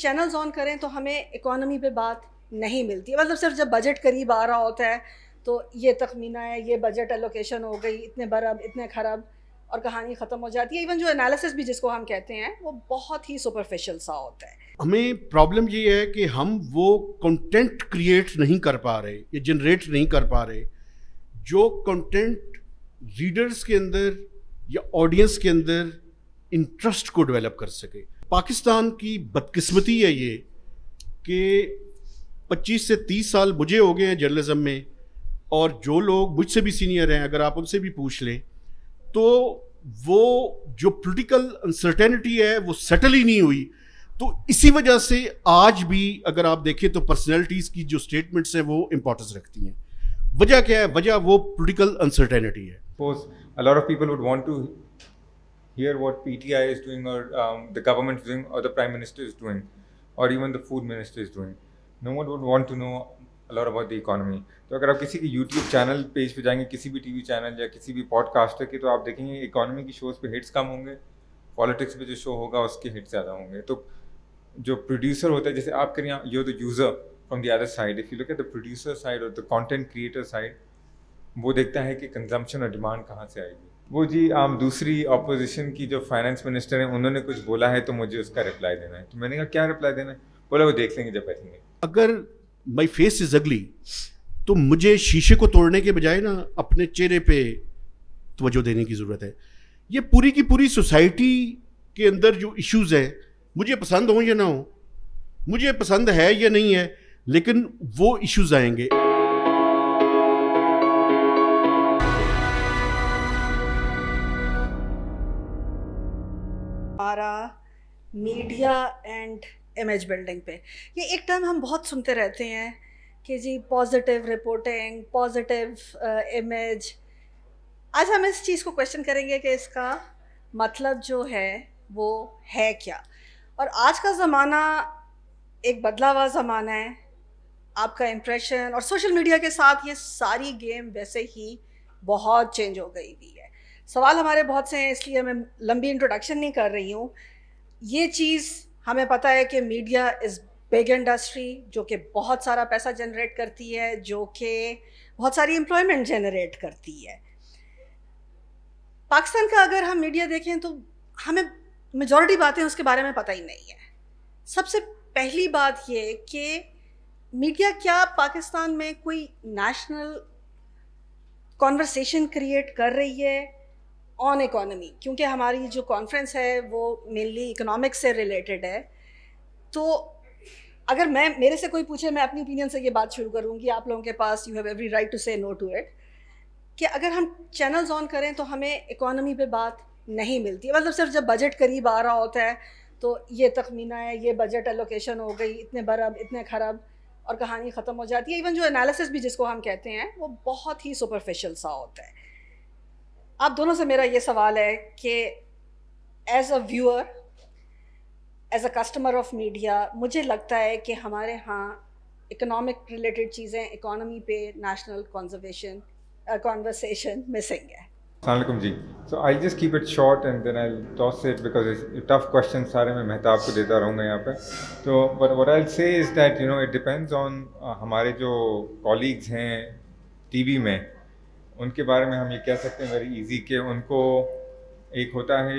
Channels on करें तो हमें इकोनॉमी पे बात नहीं मिलती। मतलब सिर्फ़ जब बजट करीब आ रहा होता है तो ये तखमीना है, ये बजट एलोकेशन हो गई, इतने बरब, इतने खरब और कहानी ख़त्म हो जाती है। इवन जो एनालिसिस भी जिसको हम कहते हैं, वो बहुत ही सुपरफिशियल सा होता है। हमें प्रॉब्लम ये है कि हम वो कंटेंट क्रिएट नहीं कर पा रहे, या जनरेट नहीं कर पा रहे। जो कंटेंट रीडर्स के अंदर या ऑडियंस के अंदर इंटरेस्ट को डेवलप कर सके। पाकिस्तान की बदकिस्मती है ये कि 25 से 30 साल मुझे हो गए हैं जर्नलिज्म में, और जो लोग मुझसे भी सीनियर हैं, अगर आप उनसे भी पूछ लें तो वो जो पॉलिटिकल अनसर्टेनिटी है, वो सेटल ही नहीं हुई। तो इसी वजह से आज भी अगर आप देखें तो पर्सनैलिटीज की जो स्टेटमेंट्स हैं, वो इम्पोर्टेंस रखती हैं। वजह क्या है? वजह वो पॉलिटिकल अनसर्टेनिटी है। Of people would want to hear what PTI is doing or um, the government is doing or the prime minister is doing even the food minister is doing. No one would want to know a lot about the economy. तो अगर आप किसी के YouTube channel page पे जाएँगे किसी भी TV channel या किसी भी पॉडकास्टर के तो आप देखेंगे इकोनॉमी की शोज़ पे हिट्स कम होंगे पॉलिटिक्स पे जो शो होगा उसके हिट्स ज़्यादा होंगे तो जो प्रोड्यूसर होता है जैसे आप करें you the user from the other side if you look at the producer side और द कंटेंट क्रिएटर साइड वो देखता है कि कंजम्पशन और डिमांड कहाँ से आएगी वो जी, आम दूसरी ऑपोजिशन की जो फाइनेंस मिनिस्टर हैं, उन्होंने कुछ बोला है तो मुझे उसका रिप्लाई देना है। तो मैंने कहा, क्या रिप्लाई देना है? बोला, वो देख लेंगे जब बैठेंगे। अगर माई फेस इज़ अगली तो मुझे शीशे को तोड़ने के बजाय ना अपने चेहरे पे तवज्जो देने की ज़रूरत है। ये पूरी की पूरी सोसाइटी के अंदर जो इश्यूज़ हैं, मुझे पसंद हो या ना हो, मुझे पसंद है या नहीं है, लेकिन वो इश्यूज़ आएँगे। हमारा मीडिया एंड इमेज बिल्डिंग पे। ये एक टर्म हम बहुत सुनते रहते हैं कि जी पॉजिटिव रिपोर्टिंग पॉजिटिव इमेज आज हम इस चीज़ को क्वेश्चन करेंगे कि इसका मतलब जो है, वो है क्या? और आज का ज़माना एक बदला हुआ ज़माना है। आपका इम्प्रेशन और सोशल मीडिया के साथ ये सारी गेम वैसे ही बहुत चेंज हो गई हुई है। सवाल हमारे बहुत से हैं, इसलिए मैं लंबी इंट्रोडक्शन नहीं कर रही हूँ। ये चीज़ हमें पता है कि मीडिया इज़ बिग इंडस्ट्री जो कि बहुत सारा पैसा जनरेट करती है, जो कि बहुत सारी एम्प्लॉयमेंट जनरेट करती है। पाकिस्तान का अगर हम मीडिया देखें तो हमें मेजॉरिटी बातें उसके बारे में पता ही नहीं है। सबसे पहली बात ये कि मीडिया क्या पाकिस्तान में कोई नेशनल कॉन्वर्सेशन क्रिएट कर रही है ऑन इकोनॉमी क्योंकि हमारी जो कॉन्फ्रेंस है, वो मेनली इकोनॉमिक्स से रिलेटेड है। तो अगर मैं, मेरे से कोई पूछे, मैं अपनी ओपिनियन से ये बात शुरू करूँगी, आप लोगों के पास you have every right to say no to it कि अगर हम चैनल्स ऑन करें तो हमें इकोनॉमी पे बात नहीं मिलती। मतलब सिर्फ़ जब बजट करीब आ रहा होता है तो ये तखमीना है, ये बजट एलोकेशन हो गई, इतने बरब, इतने खरब, और कहानी ख़त्म हो जाती है। इवन जो एनालिसिस भी जिसको हम कहते हैं, वो बहुत ही सुपरफिशियल सा होता है। आप दोनों से मेरा ये सवाल है कि as a viewer as a customer of media मुझे लगता है कि हमारे यहाँ इकोनॉमिक रिलेटेड चीज़ें इकोनॉमी पे नेशनल कॉन्जर्वेशन कॉन्वर्सेशन मिसिंग है। Assalamualaikum ji. So I just keep it short and then I toss it because tough question सारे मैं मेहताब को देता रहूँगा यहाँ पे। तो but what I say is that you know it depends on हमारे जो कॉलीग्स हैं टीवी में उनके बारे में हम ये कह सकते हैं वेरी इजी कि उनको एक होता है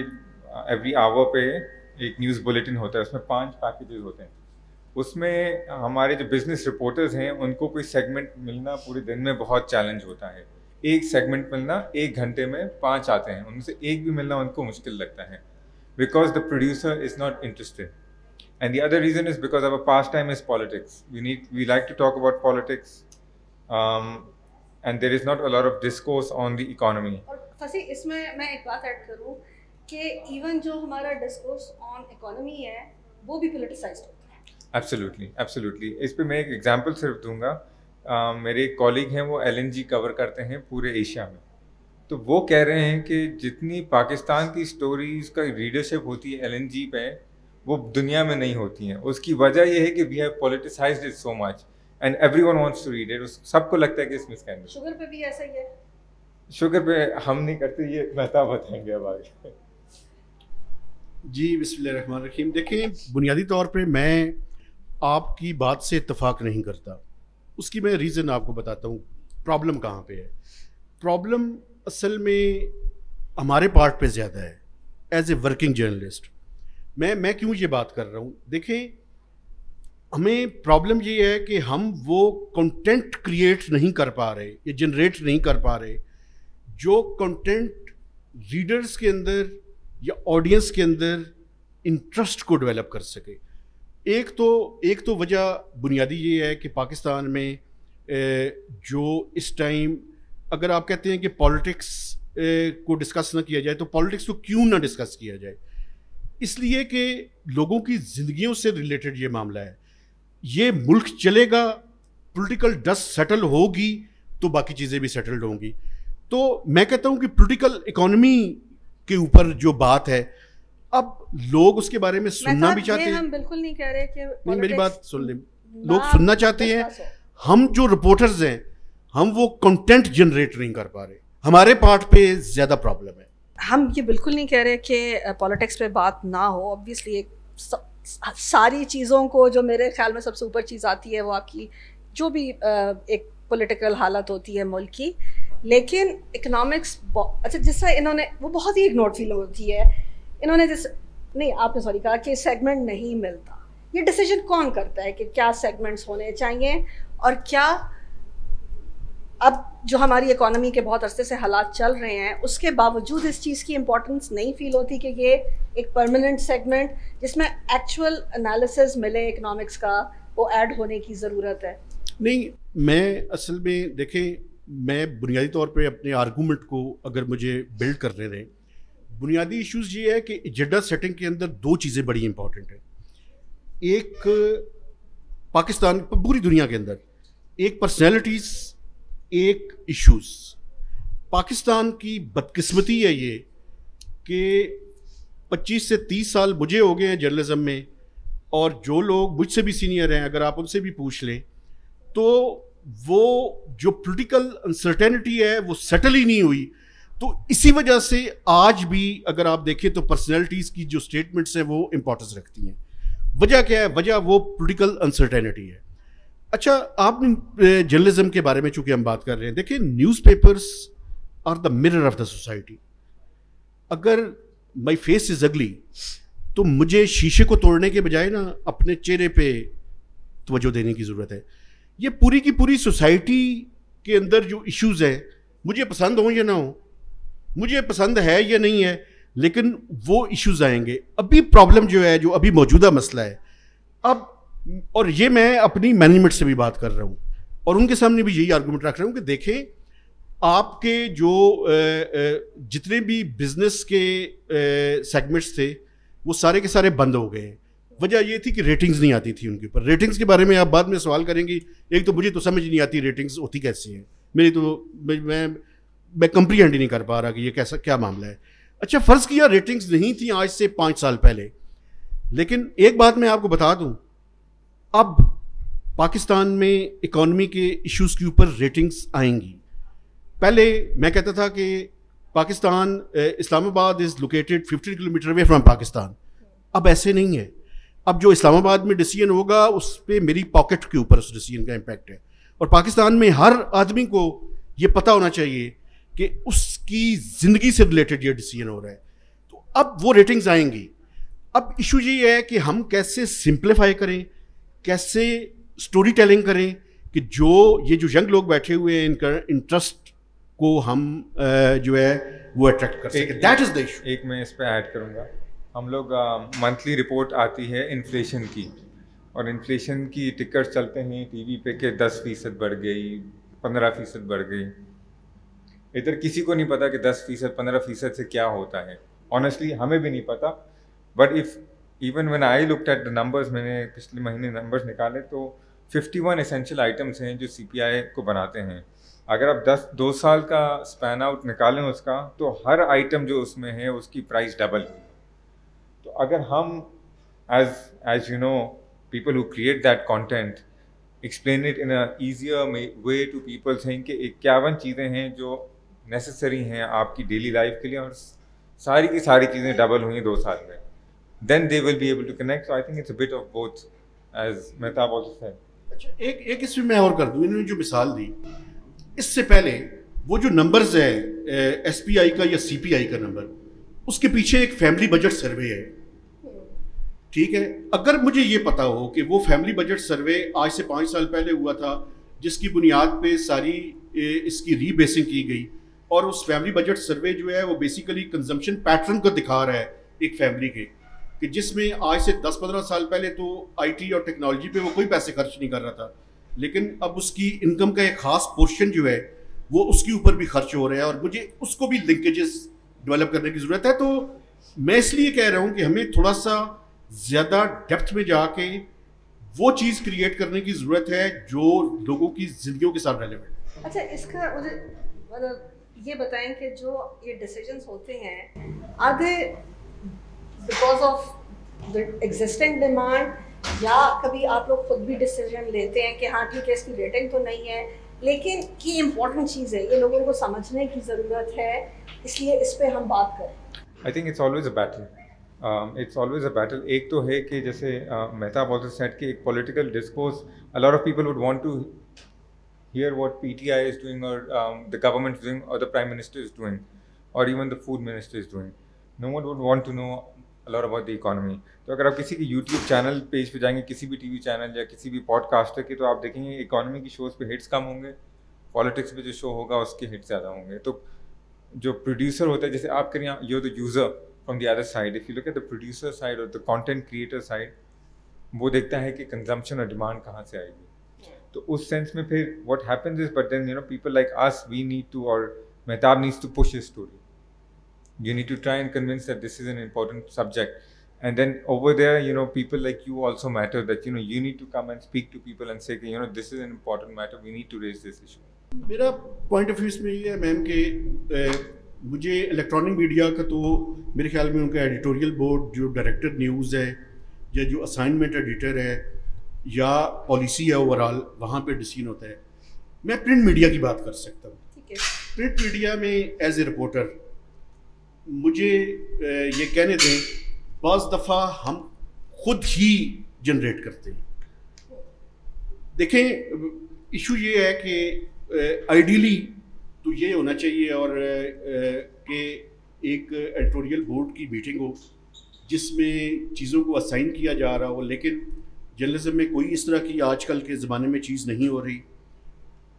एवरी आवर पे एक न्यूज़ बुलेटिन होता है, उसमें पाँच पैकेजेस होते हैं। उसमें हमारे जो बिज़नेस रिपोर्टर्स हैं, उनको कोई सेगमेंट मिलना पूरे दिन में बहुत चैलेंज होता है। एक सेगमेंट मिलना एक घंटे में पाँच आते हैं उनसे एक भी मिलना उनको मुश्किल लगता है। Because the producer is not interested and the other reason is because our pastime is politics we need we like to talk about politics and there is not a lot of discourse on the economy फसी इसमें मैं एक बात add करूँ कि even जो हमारा discourse on economy है वो भी पोलिटिसाइज्ड होता है। एब्सोल्युटली एब्सोल्युटली इस पे मैं एक एग्जांपल सिर्फ़ दूँगा। uh, मेरे एक कॉलीग हैं वो एलएनजी कवर करते हैं पूरे एशिया में। तो वो कह रहे हैं कि जितनी पाकिस्तान की स्टोरीज का रीडरशिप होती है एल पे वो दुनिया में नहीं होती हैं। उसकी वजह यह है कि we have politicised it so much and everyone wants to read it सबको लगता है कि इसमें स्कैंडल शुगर पे भी ऐसा ही है? शुगर पे हम नहीं करते ये मेहता बताएँगे अब आगे। जी रहीम देखें बुनियादी तौर पे मैं आपकी बात से इतफाक़ नहीं करता। उसकी मैं रीज़न आपको बताता हूँ प्रॉब्लम कहाँ पे है। प्रॉब्लम असल में हमारे पार्ट पे ज़्यादा है एज ए वर्किंग जर्नलिस्ट मैं मैं क्यों ये बात कर रहा हूँ? देखें हमें प्रॉब्लम ये है कि हम वो कंटेंट क्रिएट नहीं कर पा रहे, या जनरेट नहीं कर पा रहे, जो कंटेंट रीडर्स के अंदर या ऑडियंस के अंदर इंटरेस्ट को डेवलप कर सके। एक तो एक तो वजह बुनियादी ये है कि पाकिस्तान में जो इस टाइम अगर आप कहते हैं कि पॉलिटिक्स को डिस्कस ना किया जाए तो पॉलिटिक्स को क्यों ना डिस्कस किया जाए? इसलिए कि लोगों की ज़िंदगियों से रिलेटेड ये मामला है। ये मुल्क चलेगा पॉलिटिकल डस्ट सेटल होगी तो बाकी चीज़ें भी सेटल्ड होंगी। तो मैं कहता हूँ कि पॉलिटिकल इकोनॉमी के ऊपर जो बात है अब लोग उसके बारे में सुनना भी चाहते हैं। हम बिल्कुल नहीं कह रहे कि नहीं मेरी बात सुन ले। लोग सुनना चाहते हैं हम जो रिपोर्टर्स हैं हम वो कंटेंट जनरेट नहीं कर पा रहे। हमारे पार्ट पे ज़्यादा प्रॉब्लम है। हम ये बिल्कुल नहीं कह रहे कि पॉलिटिक्स पे बात ना हो। ऑब्वियसली एक सारी चीज़ों को जो मेरे ख्याल में सबसे ऊपर चीज़ आती है वो आपकी जो भी एक पॉलिटिकल हालत होती है मुल्क की। लेकिन इकोनॉमिक्स अच्छा जिस इन्होंने, वो बहुत ही इग्नोर फील होती है। इन्होंने जिस, नहीं, आपने सॉरी कहा कि सेगमेंट नहीं मिलता। ये डिसीज़न कौन करता है कि क्या सेगमेंट्स होने चाहिए और क्या अब जो हमारी इकोनॉमी के बहुत अरसे से हालात चल रहे हैं, उसके बावजूद इस चीज़ की इम्पोर्टेंस नहीं फील होती कि ये एक परमानेंट सेगमेंट जिसमें एक्चुअल एनालिसिस मिले इकोनॉमिक्स का, वो ऐड होने की ज़रूरत है। नहीं, मैं असल में देखें, मैं बुनियादी तौर पे अपने आर्गूमेंट को अगर मुझे बिल्ड करने दें, बुनियादी इश्यूज़ ये है कि एजेंडा सेटिंग के अंदर दो चीज़ें बड़ी इंपॉर्टेंट हैं। एक, पाकिस्तान, पूरी दुनिया के अंदर, एक पर्सनैलिटीज़ एक इश्यूज़ पाकिस्तान की बदकिस्मती है ये कि 25 से 30 साल मुझे हो गए हैं जर्नलिज्म में और जो लोग मुझसे भी सीनियर हैं, अगर आप उनसे भी पूछ लें तो वो जो पोलिटिकल अनसर्टेनिटी है, वो सेटल ही नहीं हुई। तो इसी वजह से आज भी अगर आप देखें तो पर्सनैलिटीज़ की जो स्टेटमेंट्स हैं, वो इंपॉर्टेंस रखती हैं। वजह क्या है? वजह वो पोलिटिकल अनसर्टेनिटी है। अच्छा आप जर्नलिज्म के बारे में चूँकि हम बात कर रहे हैं, देखिए newspapers are the mirror of the society अगर माई फेस इज़ अगली तो मुझे शीशे को तोड़ने के बजाय ना अपने चेहरे पे तवज्जो देने की ज़रूरत है। ये पूरी की पूरी सोसाइटी के अंदर जो इश्यूज़ हैं, मुझे पसंद हो या ना हो, मुझे पसंद है या नहीं है, लेकिन वो इश्यूज़ आएँगे। अभी प्रॉब्लम जो है, जो अभी मौजूदा मसला है, अब और ये मैं अपनी मैनेजमेंट से भी बात कर रहा हूँ। और उनके सामने भी यही आर्गूमेंट रख रहा हूँ कि देखें, आपके जो जितने भी बिज़नेस के सेगमेंट्स थे, वो सारे के सारे बंद हो गए हैं। वजह ये थी कि रेटिंग्स नहीं आती थी उनके ऊपर। रेटिंग्स के बारे में आप बाद में सवाल करेंगी, एक तो मुझे तो समझ नहीं आती रेटिंग्स होती कैसी हैं। मेरी तो मैं मैं कंप्रीहेंड ही नहीं कर पा रहा कि ये कैसा, क्या मामला है। अच्छा फ़र्ज़ किया रेटिंग्स नहीं थी आज से पाँच साल पहले। लेकिन एक बात मैं आपको बता दूँ अब पाकिस्तान में इकॉनमी के इश्यूज़ के ऊपर रेटिंग्स आएँगी। पहले मैं कहता था कि Pakistan Islamabad is located 15 kilometre away from Pakistan. अब ऐसे नहीं है। अब जो इस्लामाबाद में डिसीज़न होगा, उस पर मेरी पॉकेट के ऊपर उस डिसीज़न का इम्पैक्ट है। और पाकिस्तान में हर आदमी को ये पता होना चाहिए कि उसकी ज़िंदगी से रिलेटेड ये डिसीज़न हो रहा है। तो अब वो रेटिंग्स आएँगी। अब इशू ये है कि हम कैसे सिंप्लीफाई करें कैसे स्टोरी टेलिंग करें कि जो ये जो यंग लोग बैठे हुए हैं इनका इंटरेस्ट को हम जो है वो अट्रैक्ट कर सकें। दैट इज़ द इशू एक मैं इस पर ऐड करूँगा। हम लोग मंथली रिपोर्ट आती है इन्फ्लेशन की। और इन्फ्लेशन की टिकट चलते हैं टीवी पे के दस फ़ीसद बढ़ गई पंद्रह फ़ीसद बढ़ गई। इधर किसी को नहीं पता कि दस फ़ीसद पंद्रह फ़ीसद से क्या होता है। ऑनेस्टली हमें भी नहीं पता। But if even one I looked at the numbers मैंने पिछले महीने नंबर्स निकाले तो 51 एसेंशियल आइटम्स हैं जो CPI को बनाते हैं। अगर आप 10 दो साल का स्पैन आउट निकालें उसका तो हर आइटम जो उसमें है, उसकी प्राइस डबल हुई तो अगर हम as as you know people who create that content explain it in easier way to people think कि इक्यावन चीज़ें हैं जो नेसेसरी हैं आपकी डेली लाइफ के लिए, और सारी की सारी चीज़ें डबल हुई दो साल में। Then they will be able to connect. So I think it's a bit of both, as Mehtab also said. अच्छा एक एक इसमें मैं और कर दूँ इन्होंने जो मिसाल दी इससे पहले वो जो नंबर्स है एस का या सी का नंबर उसके पीछे एक फैमिली बजट सर्वे है ठीक है अगर मुझे ये पता हो कि वो फैमिली बजट सर्वे आज से पाँच साल पहले हुआ था जिसकी बुनियाद पे सारी इसकी रीबेसिंग की गई और उस फैमिली बजट सर्वे जो है वो बेसिकली कंजम्पशन पैटर्न को दिखा रहा है एक फैमिली के कि जिसमें आज से 10-15 साल पहले तो आईटी और टेक्नोलॉजी पे वो कोई पैसे खर्च नहीं कर रहा था। लेकिन अब उसकी इनकम का एक ख़ास पोर्शन जो है, वो उसके ऊपर भी खर्च हो रहा है और मुझे उसको भी लिंकेजेस डेवलप करने की ज़रूरत है। तो मैं इसलिए कह रहा हूँ कि हमें थोड़ा सा ज़्यादा डेप्थ में जाके वो चीज़ क्रिएट करने की ज़रूरत है जो लोगों की ज़िंदगी के साथ रेलिवेंट अच्छा इसका मुझे मतलब ये बताएँ कि जो ये डिसीजंस होते हैं they because of the existing demand या कभी आप लोग खुद भी डिसीज़न लेते हैं कि हाँ ठीक है इसकी रेटिंग तो नहीं है लेकिन ये इम्पोर्टेंट चीज़ है ये लोगों को समझने की ज़रूरत है इसलिए इस पर हम बात करें। I think it's always a battle it's always a battle एक तो है कि जैसे मेहता ऑल्सो सेट कि एक political discourse a lot of people would want to hear what PTI is doing or um, the government is doing or the prime minister is doing or even the food minister is doing. No one would want to know a lot about the economy तो अगर आप किसी के YouTube channel page पे जाएँगे, किसी भी TV channel या किसी भी पॉडकास्टर के तो आप देखेंगे इकोनॉमी की शोज़ पे हिट्स कम होंगे। पॉलिटिक्स पे जो शो होगा, उसके हिट्स ज़्यादा होंगे। तो जो प्रोड्यूसर होता है, जैसे आप करें you the user from the other side if you look at the producer side और द कॉन्टेंट क्रिएटर साइड वो देखता है कि कंजम्पशन और डिमांड कहाँ से आएगी। तो उस सेंस में फिर what happens is but then you know people like us we need to और Mehtab needs to push story you need to try and convince that this is an important subject and then over there you know people like you also matter that you know you need to come and speak to people and say you know this is an important matter we need to raise this issue मेरा point of view इसमें ये है ma'am कि मुझे electronic media का तो मेरे ख्याल में उनका एडिटोरियल बोर्ड जो डायरेक्टर न्यूज़ है या जो असाइनमेंट एडिटर है या पॉलिसी है ओवरऑल वहाँ पे डिसीजन होता है मैं प्रिंट मीडिया की बात कर सकता हूँ प्रिंट मीडिया में एज ए रिपोर्टर मुझे ये कहने दें, बज़ दफ़ा हम खुद ही जनरेट करते हैं। देखें, इशू ये है कि आइडियली तो ये होना चाहिए और कि एक एडिटोरियल बोर्ड की मीटिंग हो, जिसमें चीज़ों को असाइन किया जा रहा हो, लेकिन जर्नलिज्म में कोई इस तरह की आजकल के ज़माने में चीज़ नहीं हो रही।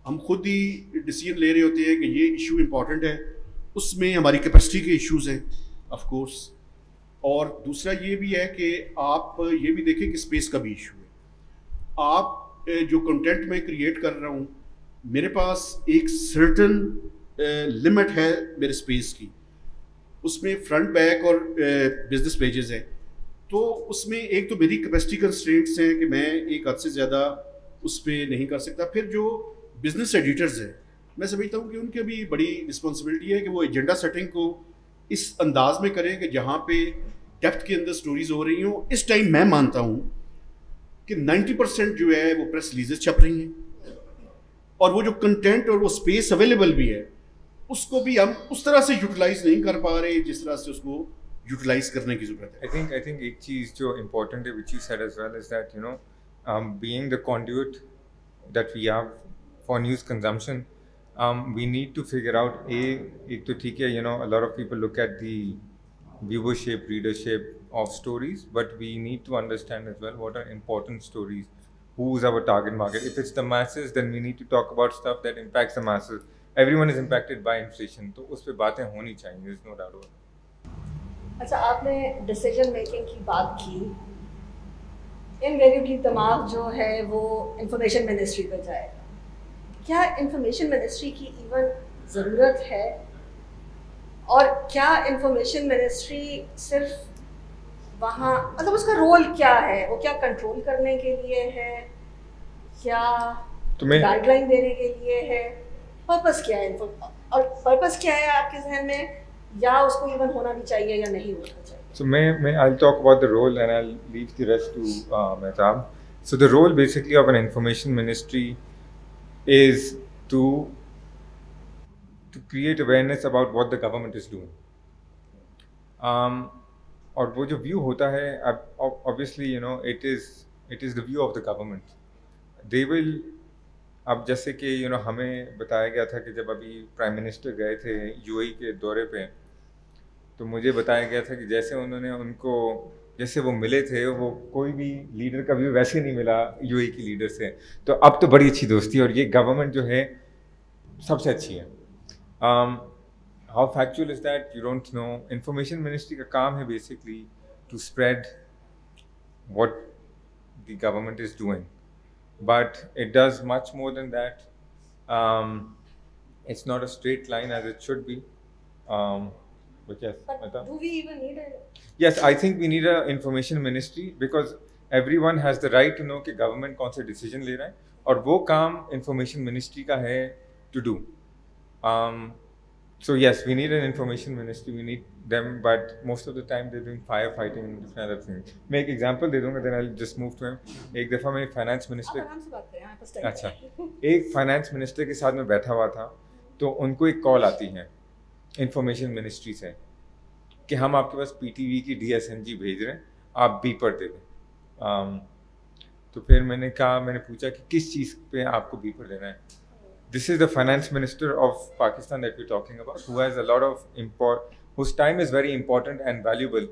हम खुद ही डिसीज़न ले रहे होते हैं कि ये इशू इंपॉर्टेंट है उसमें हमारी कैपेसिटी के इश्यूज़ हैं ऑफ़ कोर्स और दूसरा ये भी है कि आप ये भी देखें कि स्पेस का भी इशू है। आप जो कंटेंट मैं क्रिएट कर रहा हूँ, मेरे पास एक सर्टन लिमिट है मेरे स्पेस की। उसमें फ्रंट बैक और बिज़नेस पेजेस हैं। तो उसमें एक तो मेरी कैपेसिटी कंस्ट्रेंट्स हैं कि मैं एक हद से ज़्यादा उस पर नहीं कर सकता। फिर जो बिज़नेस एडिटर्स हैं मैं समझता हूँ कि उनकी भी बड़ी रिस्पॉन्सिबिलिटी है कि वो एजेंडा सेटिंग को इस अंदाज में करें कि जहाँ पे डेप्थ के अंदर स्टोरीज हो रही हों। इस टाइम मैं मानता हूँ कि 90 परसेंट जो है वो प्रेस रिलीजेस छप रही हैं। और वो जो कंटेंट और वो स्पेस अवेलेबल भी है, उसको भी हम उस तरह से यूटिलाइज नहीं कर पा रहे जिस तरह से उसको यूटिलाइज करने की ज़रूरत है। आई थिंक आई थिंक एक चीज़ जो इम्पोर्टेंट है which you said as well is that you know being the conduit that we have for news consumption um, we need to figure out a ek to theek hai, you know a lot of people look at the viewership readership of stories but we need to understand as well what are important stories who's our target market if it's the masses then we need to talk about stuff that impacts the masses everyone is impacted by inflation तो उस पर बातें होनी चाहिए there's no doubt about it अच्छा आपने decision making की बात की इनवेरिएबली दिमाग जो है वो इंफॉर्मेशन मिनिस्ट्री पर जाएगा क्या इंफॉर्मेशन मिनिस्ट्री की इवन ज़रूरत है? और क्या इंफॉर्मेशन मिनिस्ट्री सिर्फ़ वहाँ मतलब उसका रोल क्या है? वो क्या कंट्रोल करने के लिए है? क्या गाइडलाइन देने के लिए है? पर्पस क्या है? और पर्पस क्या है आपके जहन में? या उसको इवन होना भी चाहिए या नहीं होना चाहिए? So may, may I'll talk about the role and I'll leave the rest to uh, Mehtab. So the role basically of an information ministry is to to create awareness about what the government is doing. Um, और वो जो view होता है obviously you know it is it is the view of the government they will अब जैसे कि you know हमें बताया गया था कि जब अभी प्राइम मिनिस्टर गए थे यूएई के दौरे पे तो मुझे बताया गया था कि जैसे उन्होंने उनको जैसे वो मिले थे वो कोई भी लीडर कभी वैसे नहीं मिला यूएई की लीडर से। तो अब तो बड़ी अच्छी दोस्ती है और ये गवर्नमेंट जो है सबसे अच्छी है। How factual is that you don't know information ministry का काम है basically to spread what the government is doing but it does much more than that it's not a straight line as it should. Um, but yes, but do we even need a? Yes, I think we need an information ministry because everyone has the right to know कि government कौन सा decision ले रहा है और वो काम information ministry का है to do. Um, so yes, we need an information ministry. We need them, but most of the time they're doing firefighting and different other things. मैं एक example दे दूँगा, then I'll just move to him. एक दफ़ा मैं finance minister अच्छा एक finance minister के साथ में बैठा हुआ था तो उनको एक कॉल आती है इंफॉर्मेशन मिनिस्ट्री से कि हम आपके पास पीटीवी की डी भेज रहे हैं, आप बी पर दे दें। um, तो फिर मैंने कहा, मैंने पूछा कि किस चीज़ पे आपको बी पर देना है? This is the finance minister of Pakistan that we talking about who has a lot of import whose time is very important and valuable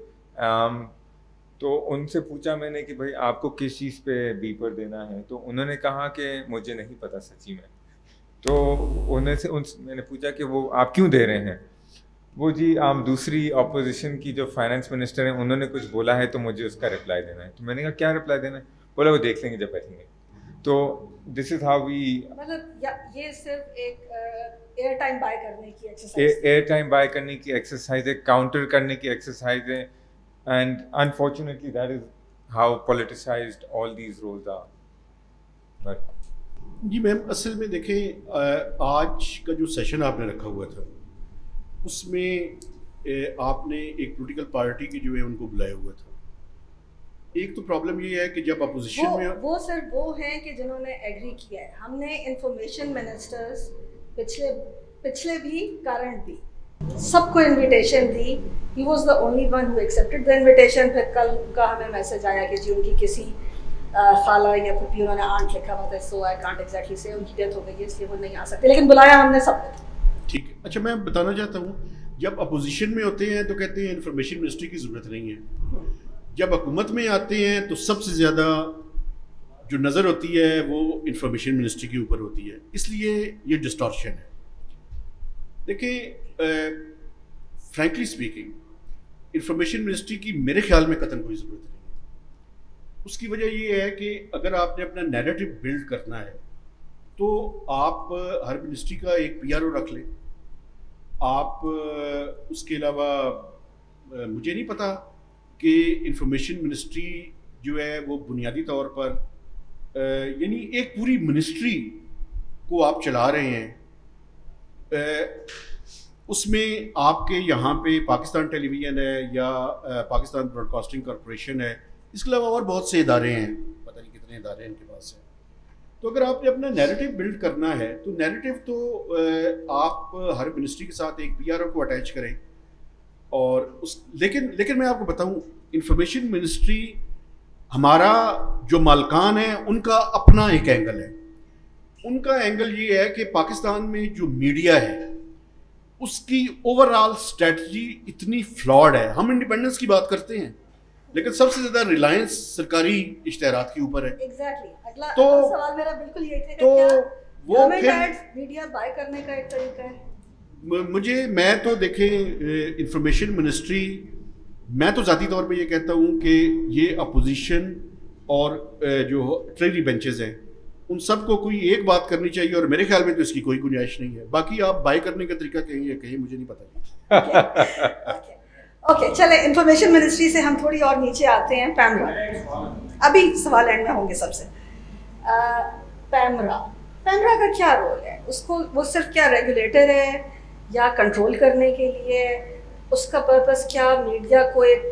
तो उनसे पूछा मैंने कि भाई, आपको किस चीज़ पे बी पर देना है? तो उन्होंने कहा कि मुझे नहीं पता सची में। तो उनसे उन मैंने पूछा कि वो आप क्यों दे रहे हैं? वो जी आप दूसरी अपोजिशन की जो फाइनेंस मिनिस्टर हैं उन्होंने कुछ बोला है तो मुझे उसका रिप्लाई देना है। तो मैंने कहा क्या रिप्लाई देना है? बोला वो देख लेंगे जब बैठेंगे। तो दिस इज़ हाउ वी मतलब ये सिर्फ़ एक एयर टाइम बाय करने की एक्सरसाइज एयर टाइम बाय करने की एक्सरसाइज है काउंटर करने की एक्सरसाइज है and unfortunately that is how politicised all these roles are but ji ma'am असल में देखें आज का जो सेशन आपने रखा हुआ था उसमें आपने एक पोलिटिकल पार्टी की जो है उनको बुलाया हुआ था। एक तो प्रॉब्लम ये है कि जब अपोजिशन में वो सर वो हैं कि जिन्होंने एग्री किया है। हमने इंफॉर्मेशन मिनिस्टर्स पिछले पिछले भी कारण भी सबको invitation the. He was the only one who accepted the invitation फिर कल का हमें मैसेज आया कि जी उनकी किसी खाला या पुप्पी उन्होंने आंट लिखा हुआ था सो आई कांट एग्जैक्टली से उनकी डेथ हो गई है इसलिए वो नहीं आ सकते। लेकिन बुलाया हमने सबको। अच्छा मैं बताना चाहता हूँ, जब अपोजिशन में होते हैं तो कहते हैं इन्फॉर्मेशन मिनिस्ट्री की ज़रूरत नहीं है। जब हुकूमत में आते हैं तो सबसे ज़्यादा जो नज़र होती है, वो इंफॉर्मेशन मिनिस्ट्री के ऊपर होती है। इसलिए ये डिस्टॉर्शन है। देखिए फ्रैंकली स्पीकिंग इंफॉर्मेशन मिनिस्ट्री की मेरे ख्याल में कतन कोई ज़रूरत नहीं उसकी वजह ये है कि अगर आपने अपना नैरेटिव बिल्ड करना है तो आप हर मिनिस्ट्री का एक पीआरओ रख लें। आप उसके अलावा मुझे नहीं पता कि इंफॉर्मेशन मिनिस्ट्री जो है वो बुनियादी तौर पर यानी एक पूरी मिनिस्ट्री को आप चला रहे हैं। उसमें आपके यहाँ पे पाकिस्तान टेलीविज़न है या पाकिस्तान ब्रॉडकास्टिंग कॉरपोरेशन है, इसके अलावा और बहुत से इदारे हैं। पता नहीं कितने इदारे इनके पास है। तो अगर आपने अपना नैरेटिव बिल्ड करना है तो नैरेटिव तो आप हर मिनिस्ट्री के साथ एक पीआरओ को अटैच करें। और उस, लेकिन लेकिन मैं आपको बताऊँ इंफॉर्मेशन मिनिस्ट्री हमारा जो मालकान है, उनका अपना एक एंगल है। उनका एंगल ये है कि पाकिस्तान में जो मीडिया है, उसकी ओवरऑल स्ट्रेटजी इतनी फ्लॉड है। हम इंडिपेंडेंस की बात करते हैं। लेकिन सबसे ज़्यादा रिलायंस सरकारी इश्तेहार के ऊपर है। Exactly. अगला तो सवाल मेरा बिल्कुल यही था तो वो फिर मीडिया बाय करने का एक तरीका है? मुझे मैं तो देखें इंफॉर्मेशन मिनिस्ट्री मैं तो ज़ाती तौर पे ये कहता हूँ कि ये अपोजिशन और जो ट्रेजरी बेंचेस हैं उन सबको कोई एक बात करनी चाहिए और मेरे ख्याल में तो इसकी कोई गुंजाइश नहीं है। बाकी आप बाय करने का तरीका कहीं या कहीं मुझे नहीं पता। ओके चले इंफॉर्मेशन मिनिस्ट्री से हम थोड़ी और नीचे आते हैं पैमरा अभी सवाल एंड में होंगे सबसे. पैमरा पैमरा का क्या रोल है? उसको, वो सिर्फ़ क्या रेगुलेटर है या कंट्रोल करने के लिए? उसका पर्पस क्या? मीडिया को एक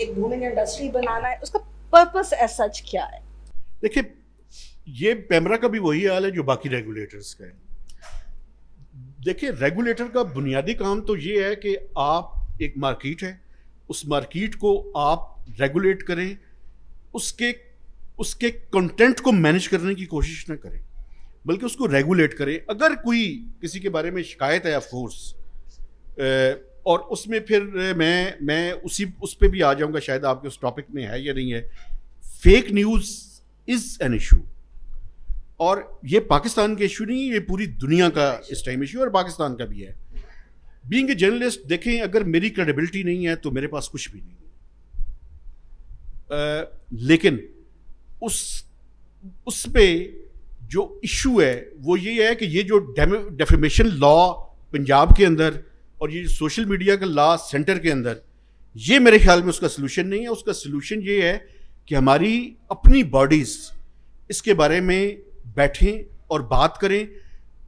एक बूमिंग इंडस्ट्री बनाना है? उसका पर्पस एज सच क्या है? देखिए, ये पैमरा का भी वही हाल है जो बाकी रेगुलेटर्स का है. देखिए रेगुलेटर का बुनियादी काम तो ये है कि आप एक मार्केट है। उस मार्केट को आप रेगुलेट करें। उसके उसके कंटेंट को मैनेज करने की कोशिश ना करें। बल्कि उसको रेगुलेट करें। अगर कोई किसी के बारे में शिकायत है ऑफकोर्स और उसमें फिर मैं मैं उसी, उस पर भी आ जाऊँगा। शायद आपके उस टॉपिक में है या नहीं है। Fake news is an issue और ये पाकिस्तान का इशू नहीं, ये पूरी दुनिया का इस टाइम इशू और पाकिस्तान का भी है। बीइंग ए जर्नलिस्ट देखें, अगर मेरी क्रेडिबिलिटी नहीं है तो मेरे पास कुछ भी नहीं है। लेकिन उस उस पे जो इशू है, वो ये है कि ये जो डेफिमेशन लॉ पंजाब के अंदर और ये सोशल मीडिया का लॉ सेंटर के अंदर, ये मेरे ख्याल में उसका सोल्यूशन नहीं है। उसका सोल्यूशन ये है कि हमारी अपनी बॉडीज़ इसके बारे में बैठें और बात करें।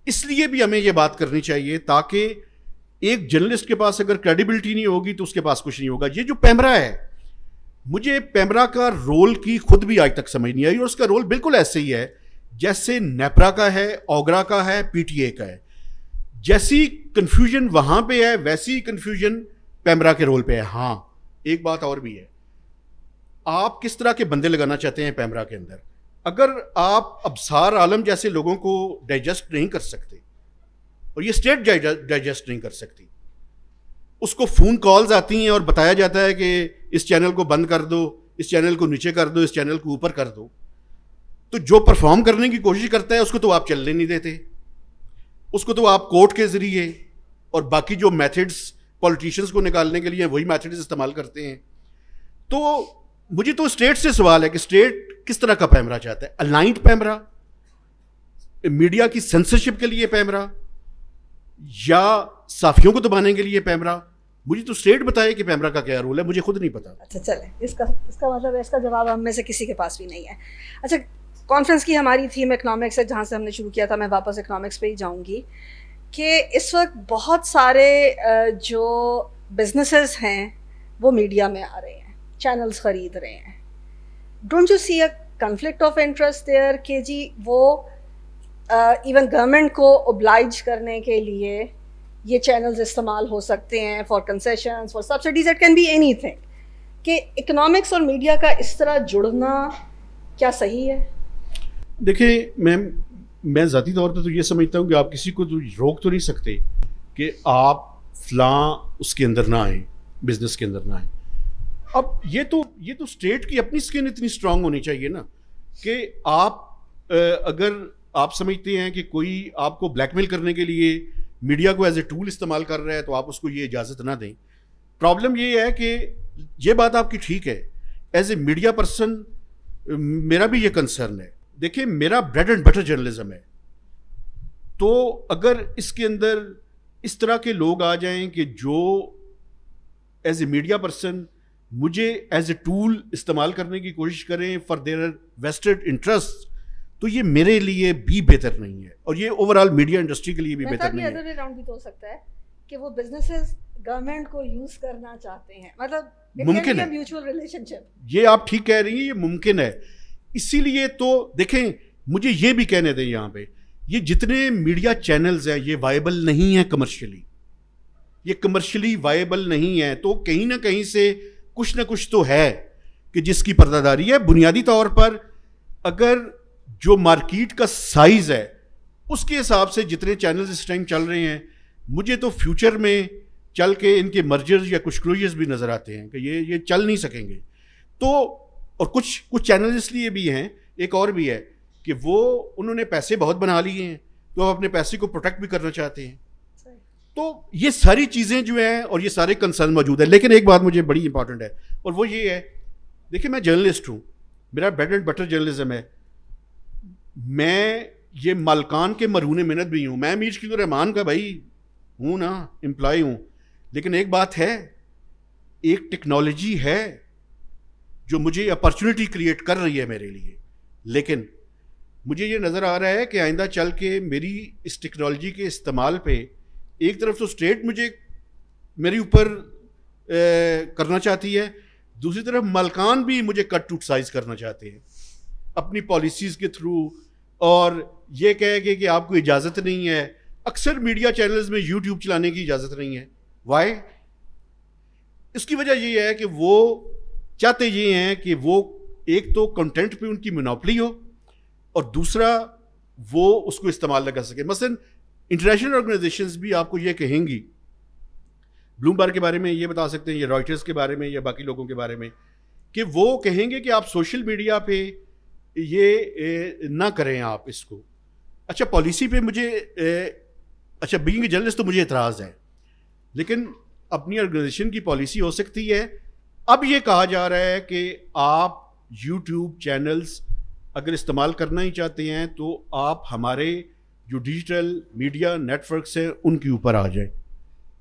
इसलिए भी हमें ये बात करनी चाहिए ताकि एक जर्नलिस्ट के पास अगर क्रेडिबिलिटी नहीं होगी तो उसके पास कुछ नहीं होगा। ये जो पैमरा है, मुझे पैमरा का रोल की खुद भी आज तक समझ नहीं आई और उसका रोल बिल्कुल ऐसे ही है, जैसे नेपरा का है, ओगरा का है, पीटीए का है। जैसी कंफ्यूजन वहाँ पे है, वैसी कंफ्यूजन पैमरा के रोल पे है। हाँ एक बात और भी है। आप किस तरह के बंदे लगाना चाहते हैं पैमरा के अंदर? अगर आप अबसार आलम जैसे लोगों को डाइजेस्ट नहीं कर सकते और ये स्टेट डाइजेस्ट नहीं कर सकती। उसको फ़ोन कॉल्स आती हैं और बताया जाता है कि इस चैनल को बंद कर दो, इस चैनल को नीचे कर दो, इस चैनल को ऊपर कर दो। तो जो परफॉर्म करने की कोशिश करता है, उसको तो आप चलने नहीं देते। उसको तो आप कोर्ट के ज़रिए और बाकी जो मेथड्स पॉलिटिशियंस को निकालने के लिए वही मेथड्स इस्तेमाल करते हैं। तो मुझे तो स्टेट से सवाल है कि स्टेट किस तरह का पैमरा चाहता है? अलाइंट पैमरा? मीडिया की सेंसरशिप के लिए पैमरा? या साफियों को दबाने के लिए पैमरा? मुझे तो स्टेट बताए कि पैमरा का क्या रोल है, मुझे खुद नहीं पता। अच्छा चले। इसका इसका मतलब इसका जवाब हम में से किसी के पास भी नहीं है। अच्छा कॉन्फ्रेंस की हमारी थीम इकनॉमिक्स है, जहाँ से हमने शुरू किया था, मैं वापस इकनॉमिक्स पे ही जाऊँगी, कि इस वक्त बहुत सारे जो बिजनेसेस हैं, वो मीडिया में आ रहे हैं चैनल्स ख़रीद रहे हैं। Don't you see a conflict of interest there के जी वो इवन गवर्नमेंट को ओब्लाइज करने के लिए ये चैनल्स इस्तेमाल हो सकते हैं for concession for subsidies it can be anything कि इकोनॉमिक्स और मीडिया का इस तरह जुड़ना क्या सही है? देखिए मैम मैं ज़ाती तौर पर तो ये समझता हूँ कि आप किसी को तो रोक तो नहीं सकते कि आप फलां उसके अंदर ना आए बिज़नेस के अंदर ना आए। अब ये तो ये तो स्टेट की अपनी स्किन इतनी स्ट्रांग होनी चाहिए ना कि आप अगर आप समझते हैं कि कोई आपको ब्लैकमेल करने के लिए मीडिया को एज ए टूल इस्तेमाल कर रहा है तो आप उसको ये इजाज़त ना दें। प्रॉब्लम ये है कि ये बात आपकी ठीक है। एज ए मीडिया पर्सन मेरा भी ये कंसर्न है। देखिए, मेरा ब्रेड एंड बटर जर्नलिज्म है। तो अगर इसके अंदर इस तरह के लोग आ जाएँ कि जो एज ए मीडिया पर्सन मुझे एज ए टूल इस्तेमाल करने की कोशिश करें फॉर देयर वेस्टेड इंटरेस्ट तो ये मेरे लिए भी बेहतर नहीं है और ये ओवरऑल मीडिया इंडस्ट्री के लिए भी बेहतर नहीं है। राउंड भी तो हो सकता है कि वो बिजनेसेस गवर्नमेंट को यूज़ करना चाहते हैं। मतलब मुमकिन है। म्यूचुअल रिलेशनशिप ये आप ठीक कह रही हैं ये मुमकिन है। इसीलिए तो देखें मुझे ये भी कहने दें यहाँ पे ये जितने मीडिया चैनल्स हैं ये वायबल नहीं है कमर्शियली ये कमर्शियली वायबल नहीं है तो कहीं ना कहीं से कुछ ना कुछ तो है कि जिसकी पर्दादारी है। बुनियादी तौर पर अगर जो मार्केट का साइज़ है उसके हिसाब से जितने चैनल्स इस टाइम चल रहे हैं मुझे तो फ्यूचर में चल के इनके मर्जर्स या कुछ क्लोजर्स भी नज़र आते हैं कि ये ये चल नहीं सकेंगे। तो और कुछ कुछ चैनल इसलिए भी हैं एक और भी है कि वो उन्होंने पैसे बहुत बना लिए हैं तो आप अपने पैसे को प्रोटेक्ट भी करना चाहते हैं। तो ये सारी चीज़ें जो हैं और ये सारे कंसर्न मौजूद है। लेकिन एक बात मुझे बड़ी इंपॉर्टेंट है और वो ये है देखिए मैं जर्नलिस्ट हूँ मेरा बेड एंड बटर जर्नलिज्म है। मैं ये मलकान के मरून मिनत भी हूँ। मैं मीर की रहमान का भाई हूँ ना एम्प्लॉय हूँ। लेकिन एक बात है, एक टेक्नोलॉजी है जो मुझे अपॉर्चुनिटी क्रिएट कर रही है मेरे लिए। लेकिन मुझे ये नज़र आ रहा है कि आइंदा चल के मेरी इस टेक्नोलॉजी के इस्तेमाल पे एक तरफ़ तो स्टेट मुझे मेरे ऊपर करना चाहती है, दूसरी तरफ़ मलकान भी मुझे कट टूट साइज़ करना चाहते हैं। अपनी पॉलिसीज़ के थ्रू और ये कह के आपको इजाज़त नहीं है। अक्सर मीडिया चैनल्स में यूट्यूब चलाने की इजाज़त नहीं है। वाई इसकी वजह ये है कि वो चाहते ये हैं कि वो एक तो कंटेंट पे उनकी मोनोपली हो और दूसरा वो उसको इस्तेमाल लगा सके। मसलन इंटरनेशनल ऑर्गेनाइजेशंस भी आपको ये कहेंगी ब्लूमबर्ग के बारे में ये बता सकते हैं, या रॉयटर्स के बारे में, या बाकी लोगों के बारे में, कि वो कहेंगे कि आप सोशल मीडिया पे ये ना करें आप इसको। अच्छा पॉलिसी पे मुझे अच्छा बीइंग जर्नलिस्ट तो मुझे एतराज़ है, लेकिन अपनी ऑर्गेनाइजेशन की पॉलिसी हो सकती है। अब ये कहा जा रहा है कि आप यूट्यूब चैनल्स अगर इस्तेमाल करना ही चाहते हैं तो आप हमारे जो डिजिटल मीडिया नेटवर्क्स हैं, उनके ऊपर आ जाए।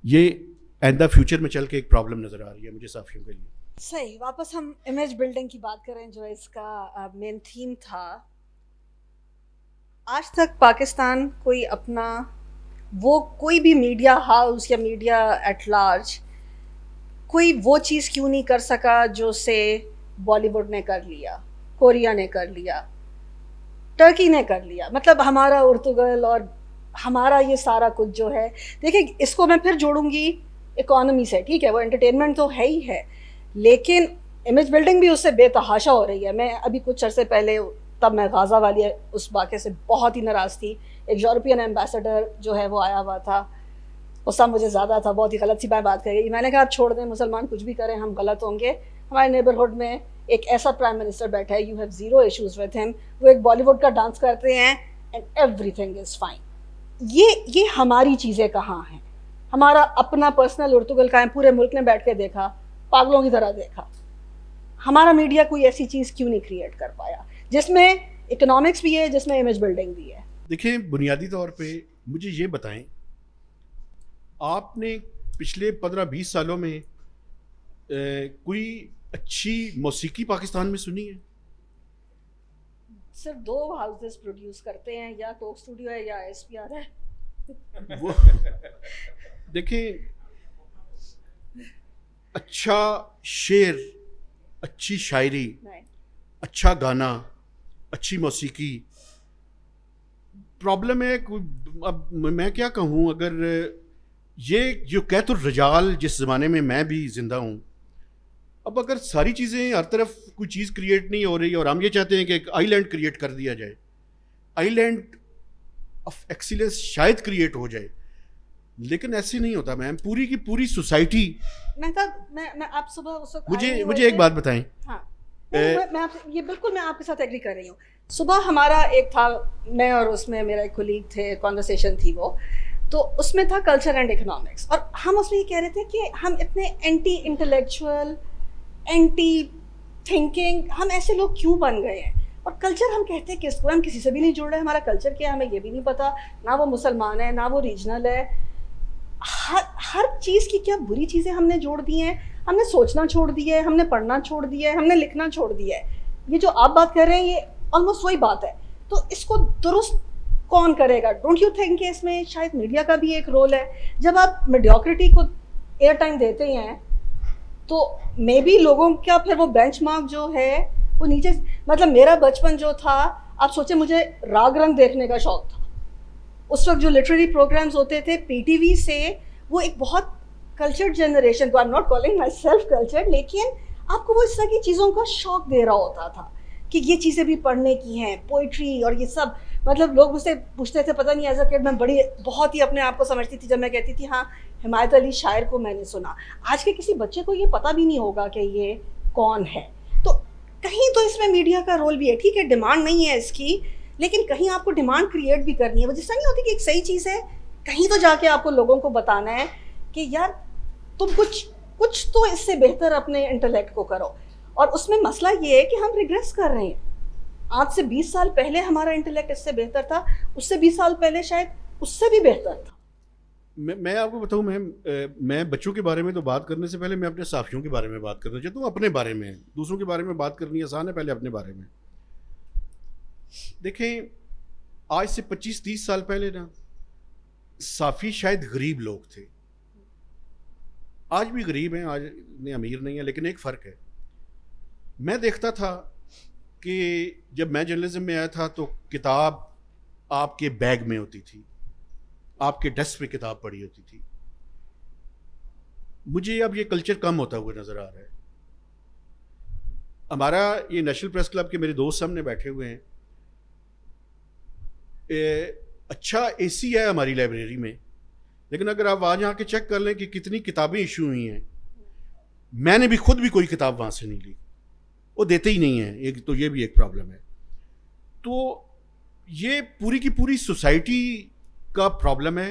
ये एंड द फ्यूचर में चल के एक प्रॉब्लम नज़र आ रही है, मुझे साफियों के लिए सही, वापस हम इमेज बिल्डिंग की बात करें जो इसका मेन थीम था। आज तक पाकिस्तान कोई अपना, वो कोई भी मीडिया हाउस या मीडिया एट लार्ज कोई वो चीज़ क्यों नहीं कर सका जो से बॉलीवुड ने कर लिया कोरिया ने कर लिया टर्की ने कर लिया। मतलब हमारा उर्तुगल और हमारा ये सारा कुछ जो है, देखिए इसको मैं फिर जोड़ूँगी इकोनॉमी से, ठीक है? वो एंटरटेनमेंट तो है ही है। लेकिन इमेज बिल्डिंग भी उससे बेतहाशा हो रही है। मैं अभी कुछ अरसे पहले तब मैं गाज़ा वाली उस वाक़े से बहुत ही नाराज़ थी। एक यूरोपियन एम्बेसडर जो है वो आया हुआ था। गुस्सा मुझे ज़्यादा था, बहुत ही गलत सी बात कही मैंने कहा, आप छोड़ दें, मुसलमान कुछ भी करें, हम गलत होंगे। हमारे नेबरहुड में एक ऐसा प्राइम मिनिस्टर बैठा है you have zero issues with him वो एक बॉलीवुड का डांस करते हैं and every thing is fine ये ये हमारी चीज़ें कहाँ हैं? हमारा अपना पर्सनल उर्तुगल का है, पूरे मुल्क ने बैठ के देखा। पागलों की तरह देखा। हमारा मीडिया कोई ऐसी चीज़ क्यों नहीं क्रिएट कर पाया? जिसमें इकोनॉमिक्स भी है जिसमें इमेज बिल्डिंग भी है। देखिए बुनियादी तौर पे मुझे ये बताएँ आपने पिछले पंद्रह बीस सालों में ए, कोई अच्छी मौसीकी पाकिस्तान में सुनी है? सिर्फ़ दो हाउसेस प्रोड्यूस करते हैं या कोक स्टूडियो है या एस पी आर है। वो देखें अच्छा शेर अच्छी शायरी अच्छा गाना अच्छी मौसीकी। प्रॉब्लम है अब मैं क्या कहूँ अगर ये जो कैतुर रजाल जिस ज़माने में मैं भी ज़िंदा हूँ अब अगर सारी चीज़ें हर तरफ़ कोई चीज़ क्रिएट नहीं हो रही और हम ये चाहते हैं कि एक आईलैंड क्रिएट कर दिया जाए आईलैंड ऑफ़ एक्सीलेंस शायद क्रिएट हो जाए लेकिन ऐसे नहीं होता मैम। पूरी की पूरी सोसाइटी मैं मैं मैं आप सुबह उस वक्त मुझे मुझे एक बात बताएँ। हाँ। मैं, मैं आप ये बिल्कुल मैं आपके साथ एग्री कर रही हूँ। सुबह हमारा एक था मैं और उसमें मेरा एक कोलीग थे कॉन्वर्सेशन थी वो। तो उसमें था कल्चर एंड इकोनॉमिक्स और हम उसमें ये कह रहे थे कि हम इतने एंटी इंटेलेक्चुअल एंटी थिंकिंग हम ऐसे लोग क्यों बन गए हैं? और कल्चर हम कहते हैं किसको? हम किसी से भी नहीं जुड़ रहे। हमारा कल्चर क्या है हमें ये भी नहीं पता। ना वो मुसलमान है ना वो रीजनल है। हर हर चीज़ की क्या बुरी चीज़ें हमने जोड़ दी हैं? हमने सोचना छोड़ दिया है, हमने पढ़ना छोड़ दिया है, हमने लिखना छोड़ दिया है। ये जो आप बात कर रहे हैं, ये ऑलमोस्ट वही बात है। तो इसको दुरुस्त कौन करेगा? डोंट यू थिंक कि इसमें शायद मीडिया का भी एक रोल है? जब आप मेडियोक्रिटी को एयर टाइम देते हैं तो मे बी लोगों का फिर वो बेंच जो है, वो नीचे मतलब मेरा बचपन जो था, आप सोचे मुझे राग रंग देखने का शौक था। उस वक्त जो लिटरेरी प्रोग्राम्स होते थे पीटीवी से, वो एक बहुत कल्चर्ड जनरेशन को I am not calling myself cultured लेकिन आपको वो इस तरह की चीज़ों का शौक दे रहा होता था कि ये चीज़ें भी पढ़ने की हैं पोइट्री और ये सब। मतलब लोग मुझसे पूछते थे, पता नहीं एज अ किड मैं बड़ी, बहुत ही अपने आप को समझती थी, जब मैं कहती थी हाँ हिमायत अली शायर को मैंने सुना। आज के किसी बच्चे को ये पता भी नहीं होगा कि ये कौन है। तो कहीं तो इसमें मीडिया का रोल भी है। ठीक है डिमांड नहीं है इसकी लेकिन कहीं आपको डिमांड क्रिएट भी करनी है। वो जिससे नहीं होती कि एक सही चीज़ है, कहीं तो जाके आपको लोगों को बताना है कि यार, तुम कुछ कुछ तो इससे बेहतर अपने इंटेलेक्ट को करो। और उसमें मसला ये है कि हम रिग्रेस कर रहे हैं। आज से 20 साल पहले हमारा इंटेलेक्ट इससे बेहतर था, उससे 20 साल पहले शायद उससे भी बेहतर था। मैं मैं आपको बताऊँ, मैं मैं बच्चों के बारे में तो बात करने से पहले मैं अपने साथियों के बारे में बात करना चाहता हूँ। अपने बारे में, दूसरों के बारे में बात करनी आसान है, पहले अपने बारे में। देखें, आज से 25-30 साल पहले ना, साफ़ी शायद गरीब लोग थे। आज भी गरीब हैं, आज इतने अमीर नहीं है, लेकिन एक फ़र्क है। मैं देखता था कि जब मैं जर्नलिज्म में आया था तो किताब आपके बैग में होती थी, आपके डेस्क पे किताब पड़ी होती थी। मुझे अब ये कल्चर कम होता हुआ नज़र आ रहा है। हमारा ये नेशनल प्रेस क्लब के मेरे दोस्त सामने बैठे हुए हैं। ए, अच्छा है हमारी लाइब्रेरी में। लेकिन अगर आप वहाँ जाके चेक कर लें कि कितनी किताबें इशू हुई हैं मैंने भी खुद भी कोई किताब वहाँ से नहीं ली। वो देते ही नहीं हैं। एक तो ये भी एक प्रॉब्लम है। तो ये पूरी की पूरी सोसाइटी का प्रॉब्लम है।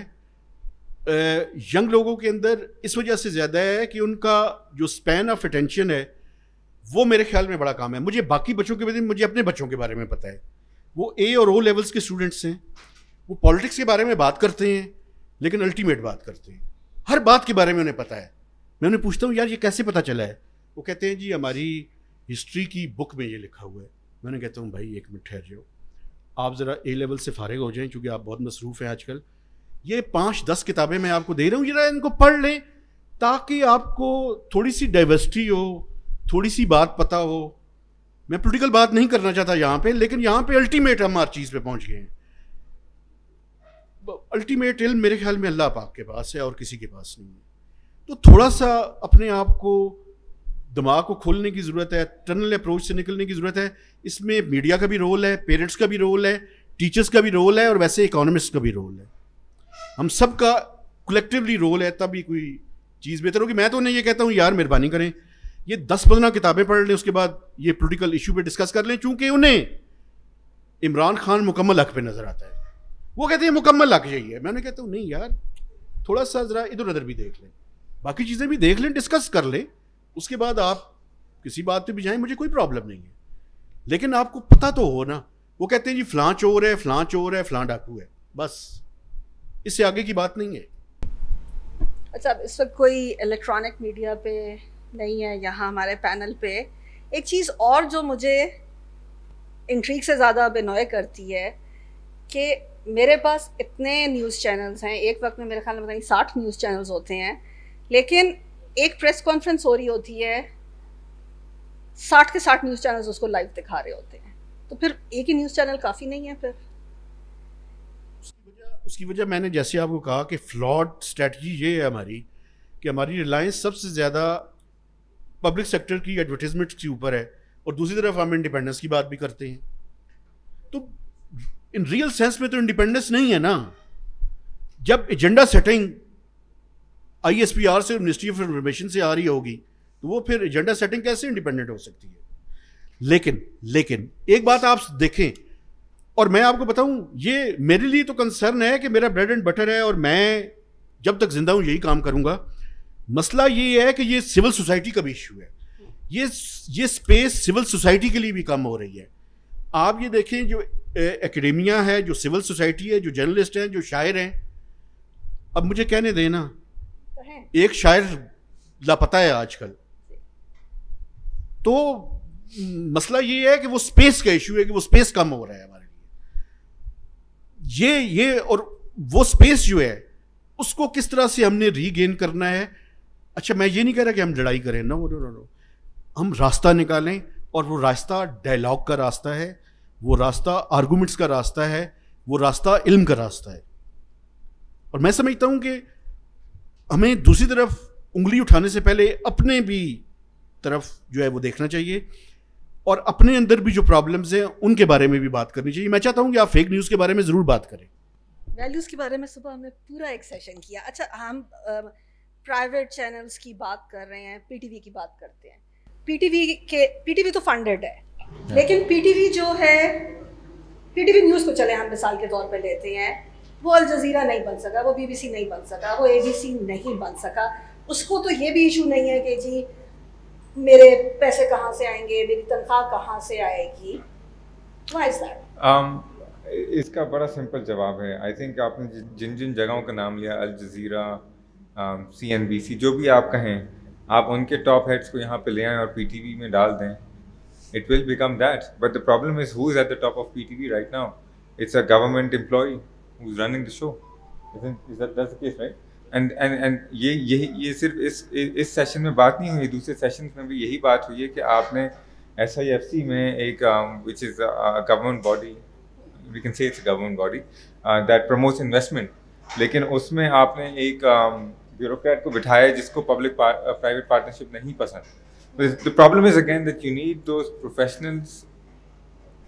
यंग लोगों के अंदर इस वजह से ज़्यादा है कि उनका जो स्पैन ऑफ़ अटेंशन है वो मेरे ख्याल में बड़ा काम है। मुझे बाकी बच्चों के बारे में मुझे अपने बच्चों के बारे में पता है। वो ए और ओ लेवल्स के स्टूडेंट्स हैं, वो पॉलिटिक्स के बारे में बात करते हैं, लेकिन अल्टीमेट बात करते हैं। हर बात के बारे में उन्हें पता है। मैं उन्हें पूछता हूँ, यार, ये कैसे पता चला है? वो कहते हैं, जी, हमारी हिस्ट्री की बुक में ये लिखा हुआ है। मैंने कहता हूँ, भाई, एक मिनट ठहर जाओ। आप ज़रा ए लेवल से फारिग हो जाएँ क्योंकि आप बहुत मसरूफ़ हैं आजकल। ये पाँच दस किताबें मैं आपको दे रहा हूँ, जरा इनको पढ़ लें, ताकि आपको थोड़ी सी डाइवर्सिटी हो, थोड़ी सी बात पता हो मैं पोलिटिकल बात नहीं करना चाहता यहाँ पे, लेकिन यहाँ पे अल्टीमेट हम हर चीज़ पे पहुँच गए हैं। अल्टीमेट इल्म मेरे ख्याल में अल्लाह पाक के पास है और किसी के पास नहीं है। तो थोड़ा सा अपने आप को, दिमाग को खोलने की ज़रूरत है टनल अप्रोच से निकलने की ज़रूरत है। इसमें मीडिया का भी रोल है पेरेंट्स का भी रोल है टीचर्स का भी रोल है और वैसे इकोनॉमिस्ट का भी रोल है। हम सब का कलेक्टिवली रोल है, तभी कोई चीज़ बेहतर होगी। मैं तो उन्हें ये कहता हूँ, यार मेहरबानी करें ये दस पंद्रह किताबें पढ़ लें, उसके बाद ये पोलिटिकल इशू पे डिस्कस कर लें, चूँकि उन्हें इमरान खान मुकम्मल हक पे नज़र आता है। वो कहते हैं, मुकम्मल हक चाहिए मैंने कहता हूँ नहीं यार, थोड़ा सा ज़रा इधर उधर भी देख लें। बाकी चीज़ें भी देख लें डिस्कस कर लें। उसके बाद आप किसी बात पे भी जाएँ, मुझे कोई प्रॉब्लम नहीं है। लेकिन आपको पता तो हो ना, वो कहते हैं, जी, फलां चोर है, फलां चोर है, फलां डाकू है। बस। इससे आगे की बात नहीं है। अच्छा इस वक्त कोई इलेक्ट्रॉनिक मीडिया पे नहीं है यहाँ हमारे पैनल पे। एक चीज़ और जो मुझे इंट्रीक से ज़्यादा बिनोए करती है कि मेरे पास इतने न्यूज़ चैनल्स हैं, एक वक्त में मेरे ख्याल में बताइए साठ न्यूज़ चैनल्स होते हैं, लेकिन एक प्रेस कॉन्फ्रेंस हो रही होती है, साठ के साठ न्यूज़ चैनल्स उसको लाइव दिखा रहे होते हैं। तो फिर एक ही न्यूज़ चैनल काफ़ी नहीं है फिर। उसकी वजह मैंने जैसे आपको कहा कि फ्लॉड स्ट्रेटजी ये है हमारी कि हमारी रिलायंस सबसे ज़्यादा पब्लिक सेक्टर की एडवर्टीजमेंट के ऊपर है और दूसरी तरफ़ हम इंडिपेंडेंस की बात भी करते हैं। तो इन रियल सेंस में तो इंडिपेंडेंस नहीं है ना। जब एजेंडा सेटिंग आईएसपीआर से मिनिस्ट्री ऑफ़ इंफॉर्मेशन से आ रही होगी तो वो फिर एजेंडा सेटिंग कैसे इंडिपेंडेंट हो सकती है? लेकिन लेकिन, एक बात आप देखें, और मैं आपको बताऊँ, ये मेरे लिए तो कंसर्न है कि मेरा ब्रेड एंड बटर है और मैं जब तक ज़िंदा हूँ यही काम करूँगा। मसला ये है कि ये सिविल सोसाइटी का भी इशू है। ये ये स्पेस सिविल सोसाइटी के लिए भी कम हो रही है। आप ये देखें जो एकेडेमिया है जो सिविल सोसाइटी है जो जर्नलिस्ट हैं जो शायर हैं अब मुझे कहने देना एक शायर लापता है आजकल। तो मसला ये है कि वो स्पेस का इशू है कि वो स्पेस कम हो रहा है हमारे लिए। ये ये और वो स्पेस जो है उसको किस तरह से हमने रीगेन करना है अच्छा मैं ये नहीं कह रहा कि हम लड़ाई करें। नो नो नो हम रास्ता निकालें और वो रास्ता डायलॉग का रास्ता है, वो रास्ता आर्गूमेंट्स का रास्ता है, वो रास्ता इल्म का रास्ता है। और मैं समझता हूँ कि हमें दूसरी तरफ़ उंगली उठाने से पहले अपने भी तरफ़ जो है वो देखना चाहिए और अपने अंदर भी जो प्रॉब्लम्स हैं, उनके बारे में भी बात करनी चाहिए। मैं चाहता हूँ कि आप फेक न्यूज़ के बारे में ज़रूर बात करें। वैल्यूज़ के बारे में सुबह हमने पूरा एक सेशन किया। अच्छा हम प्राइवेट चैनल्स की बात कर रहे हैं पीटीवी की बात करते हैं। पीटीवी के पीटीवी तो फंडेड है। हाँ। लेकिन पीटीवी जो है पीटीवी न्यूज़ को चले हम मिसाल के तौर पर लेते हैं। वो अल जजीरा नहीं बन सका वो बीबीसी नहीं बन सका वो एबीसी नहीं बन सका। उसको तो ये भी इशू नहीं है कि जी मेरे पैसे कहाँ से आएँगे मेरी तनख्वाह कहाँ से आएगी? Um, इसका बड़ा सिंपल जवाब है। आई थिंक आपने जिन जिन जगहों का नाम लिया अल जजीरा सी एन बी सी जो भी आप कहें आप उनके टॉप हेड्स को यहाँ पे ले आएँ और पी टी वी में डाल दें it will become that but the problem is who is at the top of P T V right now it's a government employ. Isn't, is that that's the case, right? And and and ये यही ये सिर्फ़ इस इस session में बात नहीं हुई दूसरे सेशन में भी यही बात हुई है कि आपने एस आई एफ़ सी में एक which is government body we can say it's government body that promotes investment लेकिन उसमें आपने एक ब्यूरोक्रेट को बिठाए जिसको पब्लिक प्राइवेट पार्टनरशिप नहीं पसंद। The problem is again that you need दो professionals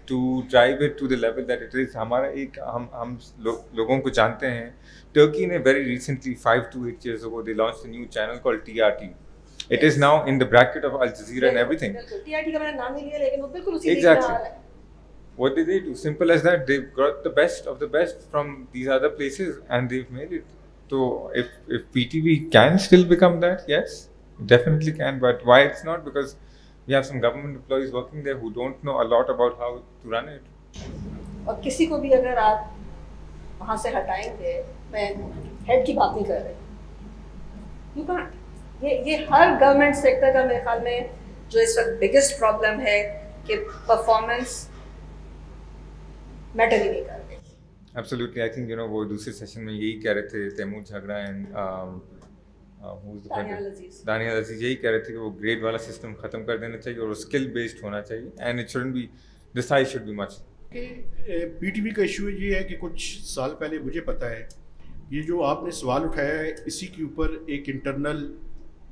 to drive it to the level that it is हमारा एक हम हम लो, लोगों को जानते हैं। टर्की ने very recently five to eight years they launch the new channel call T R T it is now in the bracket of Al Jazeera and everything T R T का मैंने नाम नहीं लिया लेकिन वो बिल्कुल उसी लेवल पर है। What did they do simple as that they got So if, if PTV can still become that, yes, definitely can. But why it's not? Because we have some government employees working there who don't know a lot about how to run it. और किसी को भी अगर आप वहाँ से हटाएँगे मैं head की बात नहीं कर रही यू कांट ये ये हर गवर्नमेंट सेक्टर का मेरे ख्याल में जो इस वक्त बिगेस्ट प्रॉब्लम है कि परफॉर्मेंस मैटर ही नहीं कर absolutely I think you know वो दूसरे सेशन में यही कह रहे थे तैमूर झगड़ा एंड दानिया अज़ीज़। यही कह रहे थे कि वो ग्रेड वाला सिस्टम खत्म कर देना चाहिए और स्किल बेस्ड होना चाहिए and it shouldn't be this size should be much PTV का इशू ये है कि कुछ साल पहले मुझे पता है ये जो आपने सवाल उठाया है इसी के ऊपर एक इंटरनल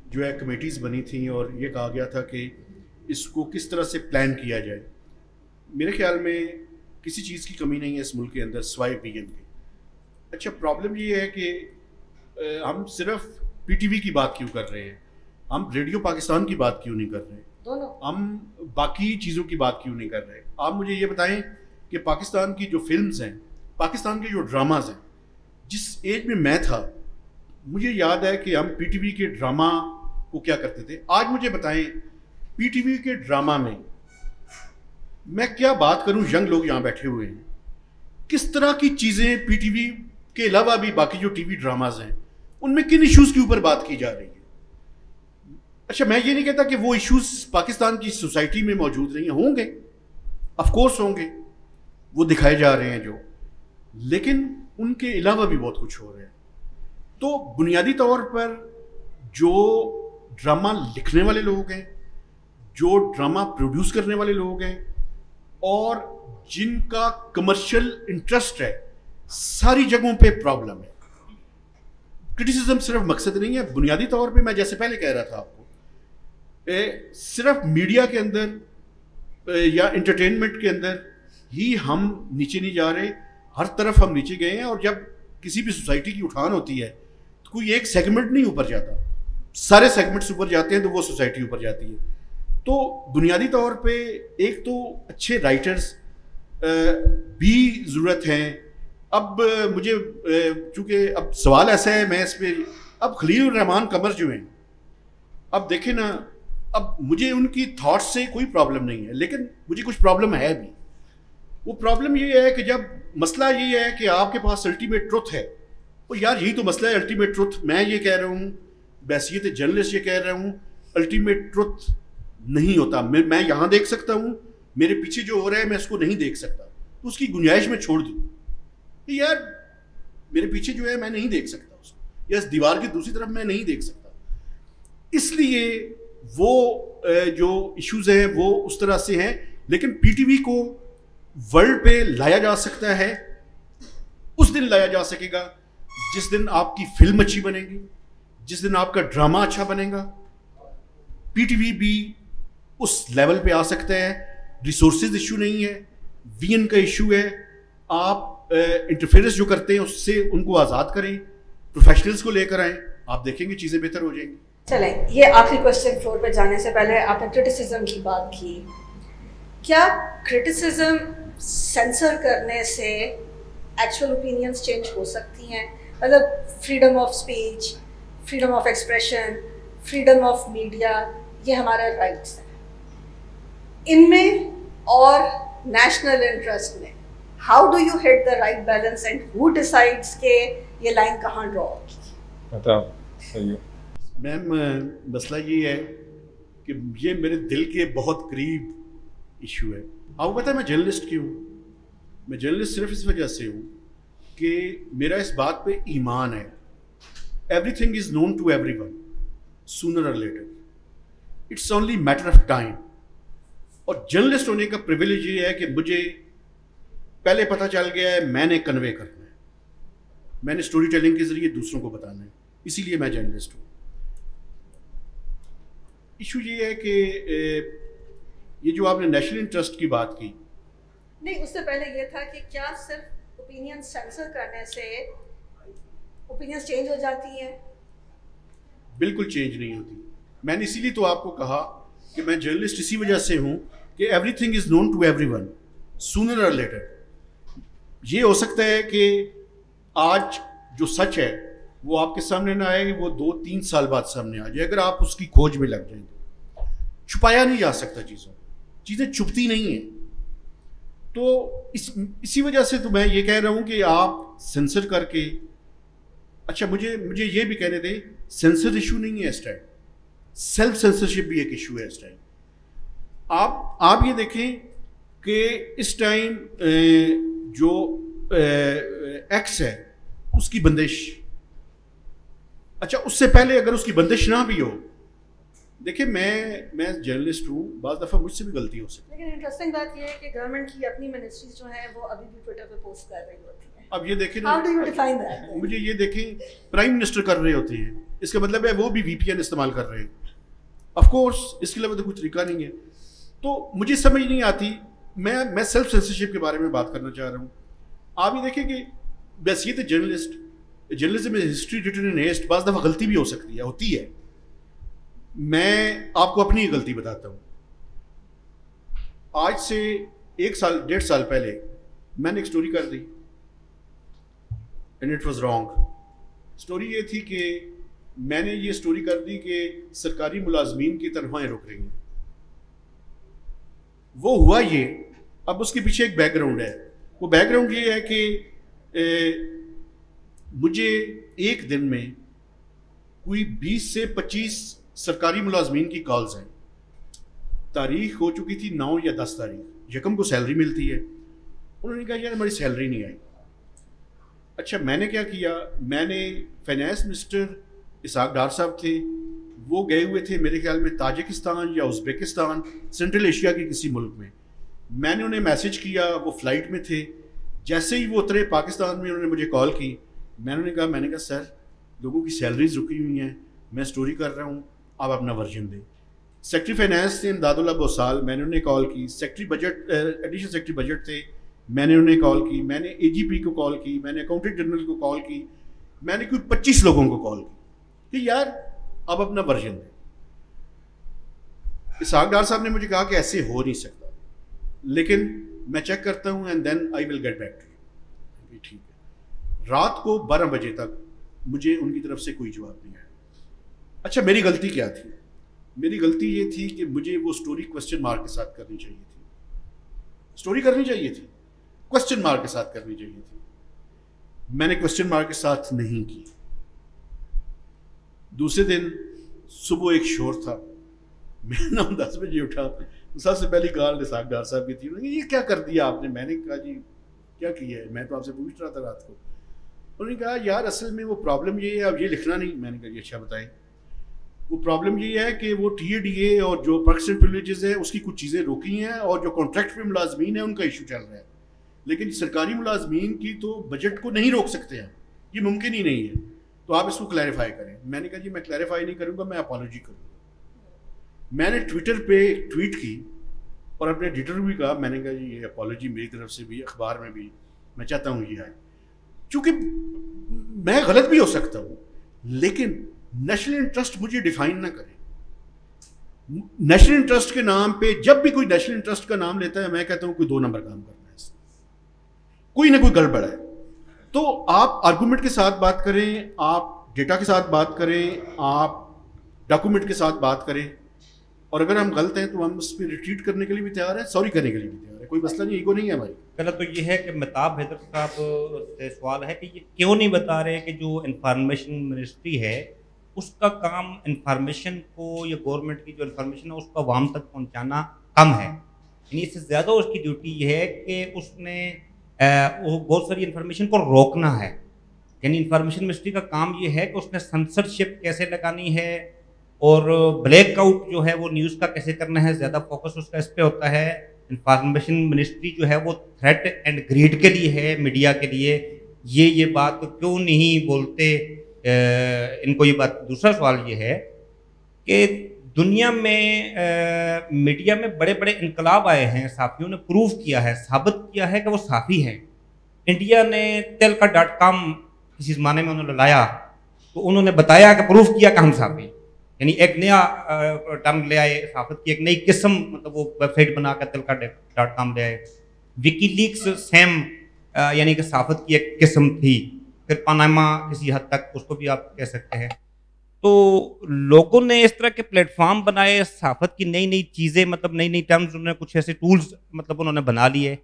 जो है कमेटीज़ बनी थी और ये कहा गया था कि इसको किस तरह से प्लान किया जाए। मेरे ख्याल में किसी चीज़ की कमी नहीं है इस मुल्क के अंदर स्वाई पीएम की अच्छा प्रॉब्लम ये है कि हम सिर्फ़ पीटीवी की बात क्यों कर रहे हैं? हम रेडियो पाकिस्तान की बात क्यों नहीं कर रहे दोनों। हम बाकी चीज़ों की बात क्यों नहीं कर रहे आप मुझे ये बताएँ कि पाकिस्तान की जो फिल्म्स हैं पाकिस्तान के जो ड्रामाज हैं जिस एज में मैं था मुझे याद है कि हम पीटीवी के ड्रामा को क्या करते थे? आज मुझे बताएँ पीटीवी के ड्रामा में मैं क्या बात करूँ यंग लोग यहाँ बैठे हुए हैं? किस तरह की चीज़ें पीटीवी के अलावा भी बाकी जो टीवी ड्रामाज हैं, उनमें किन इश्यूज़ के ऊपर बात की जा रही है? अच्छा मैं ये नहीं कहता कि वो इश्यूज़ पाकिस्तान की सोसाइटी में मौजूद नहीं होंगे। ऑफकोर्स होंगे। वो दिखाए जा रहे हैं जो। लेकिन उनके अलावा भी बहुत कुछ हो रहा है। तो बुनियादी तौर पर जो ड्रामा लिखने वाले लोग हैं, जो ड्रामा प्रोड्यूस करने वाले लोग हैं और जिनका कमर्शियल इंटरेस्ट है सारी जगहों पे प्रॉब्लम है। क्रिटिसिज्म सिर्फ़ मकसद नहीं है बुनियादी तौर पे मैं जैसे पहले कह रहा था आपको ए, सिर्फ़ मीडिया के अंदर ए, या इंटरटेनमेंट के अंदर ही हम नीचे नहीं जा रहे हर तरफ़ हम नीचे गए हैं और जब किसी भी सोसाइटी की उठान होती है तो कोई एक सेगमेंट नहीं ऊपर जाता। सारे सेगमेंट्स ऊपर जाते हैं तो वो सोसाइटी ऊपर जाती है। तो बुनियादी तौर पे एक तो अच्छे राइटर्स भी ज़रूरत हैं। अब मुझे चूँकि अब सवाल ऐसा है, मैं इस पर अब खलील रहमान कमर जो हैं, अब देखें ना, अब मुझे उनकी थॉट्स से कोई प्रॉब्लम नहीं है, लेकिन मुझे कुछ प्रॉब्लम है भी। वो प्रॉब्लम ये है कि जब मसला ये है कि आपके पास अल्टीमेट ट्रुथ है तो यार, यही तो मसला है अल्टीमेट ट्रुथ मैं ये कह रहा हूँ बैसीत जर्नलिस्ट ये कह रहा हूँ अल्टीमेट ट्रुथ नहीं होता। मैं मैं यहाँ देख सकता हूँ, मेरे पीछे जो हो रहा है, मैं इसको नहीं देख सकता। तो उसकी गुंजाइश में छोड़ दूँ। कि यार, मेरे पीछे जो है, मैं नहीं देख सकता उसको। या इस दीवार की दूसरी तरफ़ मैं नहीं देख सकता। इसलिए वो जो इश्यूज़ हैं, वो उस तरह से हैं। लेकिन पीटीवी को वर्ल्ड पे लाया जा सकता है। उस दिन लाया जा सकेगा। जिस दिन आपकी फ़िल्म अच्छी बनेगी, जिस दिन आपका ड्रामा अच्छा बनेगा पीटीवी भी उस लेवल पे आ सकते हैं। रिसोर्सेज इशू नहीं है। वीएन का इशू है। आप इंटरफेरेंस जो करते हैं, उससे उनको आज़ाद करें। प्रोफेशनल्स को लेकर आए। आप देखेंगे चीज़ें बेहतर हो जाएँगी। चले, ये आखिरी क्वेश्चन फ्लोर पे जाने से पहले आपने क्रिटिसिज्म की बात की। क्या क्रिटिसिज्म सेंसर करने से एक्चुअल ओपिनियंस चेंज हो सकती हैं? मतलब freedom of speech freedom of expression freedom of media ये हमारा राइट्स हैं। इनमें और नेशनल इंटरेस्ट में how do you hit the right balance and who decides के ये लाइन कहाँ ड्रॉ होगी? मैम मसला ये है कि ये मेरे दिल के बहुत करीब इशू है। आपको पता है मैं जर्नलिस्ट क्यों? मैं जर्नलिस्ट सिर्फ़ इस वजह से हूँ कि मेरा इस बात पे ईमान है। Every thing is known to every one sooner or later it's only matter of time और जर्नलिस्ट होने का प्रिविलेज ये है कि मुझे पहले पता चल गया है मैंने कन्वे करना है। मैंने स्टोरी टेलिंग के ज़रिए दूसरों को बताना है। इसीलिए मैं जर्नलिस्ट हूँ। इशू ये है कि ये जो आपने नेशनल इंटरेस्ट की बात की। नहीं उससे पहले ये था कि क्या सिर्फ़ ओपिनियन सेंसर करने से ओपिनियंस चेंज हो जाती हैं? बिल्कुल चेंज नहीं होती। मैंने इसीलिए तो आपको कहा कि मैं जर्नलिस्ट इसी वजह से हूँ कि everything is known to everyone sooner or later ये हो सकता है कि आज जो सच है, वो आपके सामने ना आए, वो दो तीन साल बाद सामने आ जाए, अगर आप उसकी खोज में लग जाएँगे छुपाया नहीं जा सकता चीज़ों चीज़ें छुपती नहीं हैं। तो इस, इसी वजह से तो मैं ये कह रहा हूँ कि आप सेंसर करके अच्छा मुझे मुझे ये भी कहने दें, सेंसर इशू नहीं है इस टाइम सेल्फ सेंसरशिप भी एक इशू है इस टाइम आप आप ये देखें कि इस टाइम जो एक्स है उसकी बंदिश। अच्छा उससे पहले अगर उसकी बंदिश ना भी हो देखिए मैं मैं जर्नलिस्ट हूँ बाज़ दफ़ा मुझसे भी गलती हो सकती लेकिन इंटरेस्टिंग बात यह है कि गवर्नमेंट की अपनी मिनिस्ट्रीज जो हैं वो अभी भी ट्विटर पे पोस्ट कर रही होती हैं। अब ये देखें how do you define that मुझे ये देखें प्राइम मिनिस्टर कर रहे होते हैं। इसका मतलब है वो भी वीपीएन इस्तेमाल कर रहे हैं। ऑफ़ कोर्स इसके अलावा तो कोई तरीका नहीं है। तो मुझे समझ नहीं आती। मैं मैं सेल्फ सेंसरशिप के बारे में बात करना चाह रहा हूँ। आप ये देखें कि बस ये तो जर्नलिस्ट जर्नलिज्म में हिस्ट्री रिटर्न इन हेस्ट बाज़ दफ़ा गलती भी हो सकती है, होती है। मैं आपको अपनी गलती बताता हूँ। आज से एक साल, डेढ़ साल पहले मैंने एक स्टोरी कर दी। And it was wrong story ये थी कि मैंने ये स्टोरी कर दी कि सरकारी मुलाजमीन की तनख्वाहें रुक रही हैं। वो हुआ ये। अब उसके पीछे एक बैकग्राउंड है। वो बैकग्राउंड ये है कि ए, मुझे एक दिन में कोई 20 से 25 सरकारी मुलाजमीन की कॉल्स हैं। तारीख हो चुकी थी नौ या दस तारीख। यकम को सैलरी मिलती है। उन्होंने कहा यार हमारी सैलरी नहीं आई। अच्छा मैंने क्या किया? मैंने फाइनेंस मिनिस्टर इसाक डार साहब थे। वो गए हुए थे मेरे ख्याल में ताजिकिस्तान या उज़्बेकिस्तान सेंट्रल एशिया के किसी मुल्क में। मैंने उन्हें मैसेज किया, वो फ़्लाइट में थे। जैसे ही वो उतरे पाकिस्तान में, उन्होंने मुझे कॉल की। मैंने कहा मैंने कहा सर लोगों की सैलरीज रुकी हुई हैं। मैं स्टोरी कर रहा हूँ। आप अपना वर्जन दें। सेक्रेटरी फाइनेंस थे इमदादुल्ला बोसाल। मैंने उन्हें कॉल की। Secretary budget additional secretary budget थे। मैंने उन्हें कॉल की। मैंने एजीपी को कॉल की। मैंने अकाउंटेंट जनरल को कॉल की। मैंने कोई पच्चीस लोगों को कॉल की। कि यार अब अपना वर्जन दें। इसहाक डार साहब ने मुझे कहा कि ऐसे हो नहीं सकता। लेकिन मैं चेक करता हूँ and then I will get back to you ठीक है। रात को बारह बजे तक मुझे उनकी तरफ़ से कोई जवाब नहीं आया। अच्छा मेरी गलती क्या थी? मेरी गलती ये थी कि मुझे वो स्टोरी क्वेश्चन मार्क के साथ करनी चाहिए थी। स्टोरी करनी चाहिए थी। क्वेश्चन मार्क के साथ करनी चाहिए थी। मैंने क्वेश्चन मार्क के साथ नहीं की दूसरे दिन सुबह एक शोर था। मैं ना दस बजे उठा। सबसे पहली गाल निसाक डार साहब की थी। उन्होंने ये क्या कर दिया आपने? मैंने कहा, जी, क्या किया है? मैं तो आपसे पूछ रहा था रात को। उन्होंने कहा, यार, असल में वो प्रॉब्लम ये है, अब ये लिखना नहीं। मैंने कहा अच्छा बताएँ। वो प्रॉब्लम ये है कि वो टी ए डी ए और जो पर्क्स एंड प्रिवलेजेस है, उसकी कुछ चीज़ें रोकी हैं और जो कॉन्ट्रैक्ट पे मुलाजमीन है, उनका इशू चल रहा है। लेकिन सरकारी मुलाजमीन की तो बजट को नहीं रोक सकते हैं। ये मुमकिन ही नहीं है। तो आप इसको क्लैरिफाई करें। मैंने कहा, जी, मैं क्लैरिफाई नहीं करूँगा, मैं अपॉलोजी करूँगा। मैंने ट्विटर पे ट्वीट की और अपने एडिटर भी कहा, मैंने कहा, जी, ये अपॉलोजी मेरी तरफ़ से भी, अखबार में भी, मैं चाहता हूँ ये आए। चूँकि मैं गलत भी हो सकता हूँ, लेकिन नेशनल इंटरेस्ट मुझे डिफाइन ना करें। नेशनल इंटरेस्ट के नाम पे जब भी कोई नेशनल इंटरेस्ट का नाम लेता है, मैं कहता हूँ, कोई दो नंबर काम करना है कोई ना कोई गड़बड़ है। तो आप आर्गूमेंट के साथ बात करें, आप डेटा के साथ बात करें, आप डॉक्यूमेंट के साथ बात करें। और अगर हम गलत हैं तो हम उस पर रिट्रीट करने के लिए भी तैयार हैं सॉरी करने के लिए भी तैयार है। कोई मसला नहीं ईगो नहीं है हमारी। पहले तो ये है कि मेहताब हैदर साहब, से सवाल है कि ये क्यों नहीं बता रहे कि जो इंफॉर्मेशन मिनिस्ट्री है, उसका काम इंफॉर्मेशन को या गवर्नमेंट की जो इंफॉर्मेशन है, उसको आवाम तक पहुँचाना कम है। यानी इससे ज़्यादा उसकी ड्यूटी है कि उसने वो बहुत सारी इन्फॉर्मेशन को रोकना है। यानी इन्फॉर्मेशन मिनिस्ट्री का काम ये है कि उसने सेंसरशिप कैसे लगानी है और ब्लैकआउट जो है वो न्यूज़ का कैसे करना है, ज़्यादा फोकस उसका इस पर होता है। इन्फॉर्मेशन मिनिस्ट्री जो है वो थ्रेट एंड ग्रीड के लिए है मीडिया के लिए। ये ये बात तो क्यों नहीं बोलते? इनको ये बात, दूसरा सवाल ये है कि दुनिया में आ, मीडिया में बड़े बड़े इनकलाब आए हैं साफियों ने प्रूव किया है साबित किया है कि वो साफ़ी हैं। इंडिया ने तेल का डॉट कॉम किसी ज़माने में उन्होंने लाया तो उन्होंने बताया कि प्रूफ किया कि हम साफ़ी यानी एक नया टर्म ले आए साफत की एक नई किस्म मतलब वो वेबसाइट बना कर तिलका डॉट कॉम ले आए। विकीलीक्स सेम यानी कि साफत की एक किस्म थी। फिर पानामा किसी हद तक उसको भी आप कह सकते हैं। तो लोगों ने इस तरह के प्लेटफॉर्म बनाए साफत की नई नई चीज़ें मतलब नई नई टर्म्स उन्होंने कुछ ऐसे टूल्स मतलब उन्होंने बना लिए।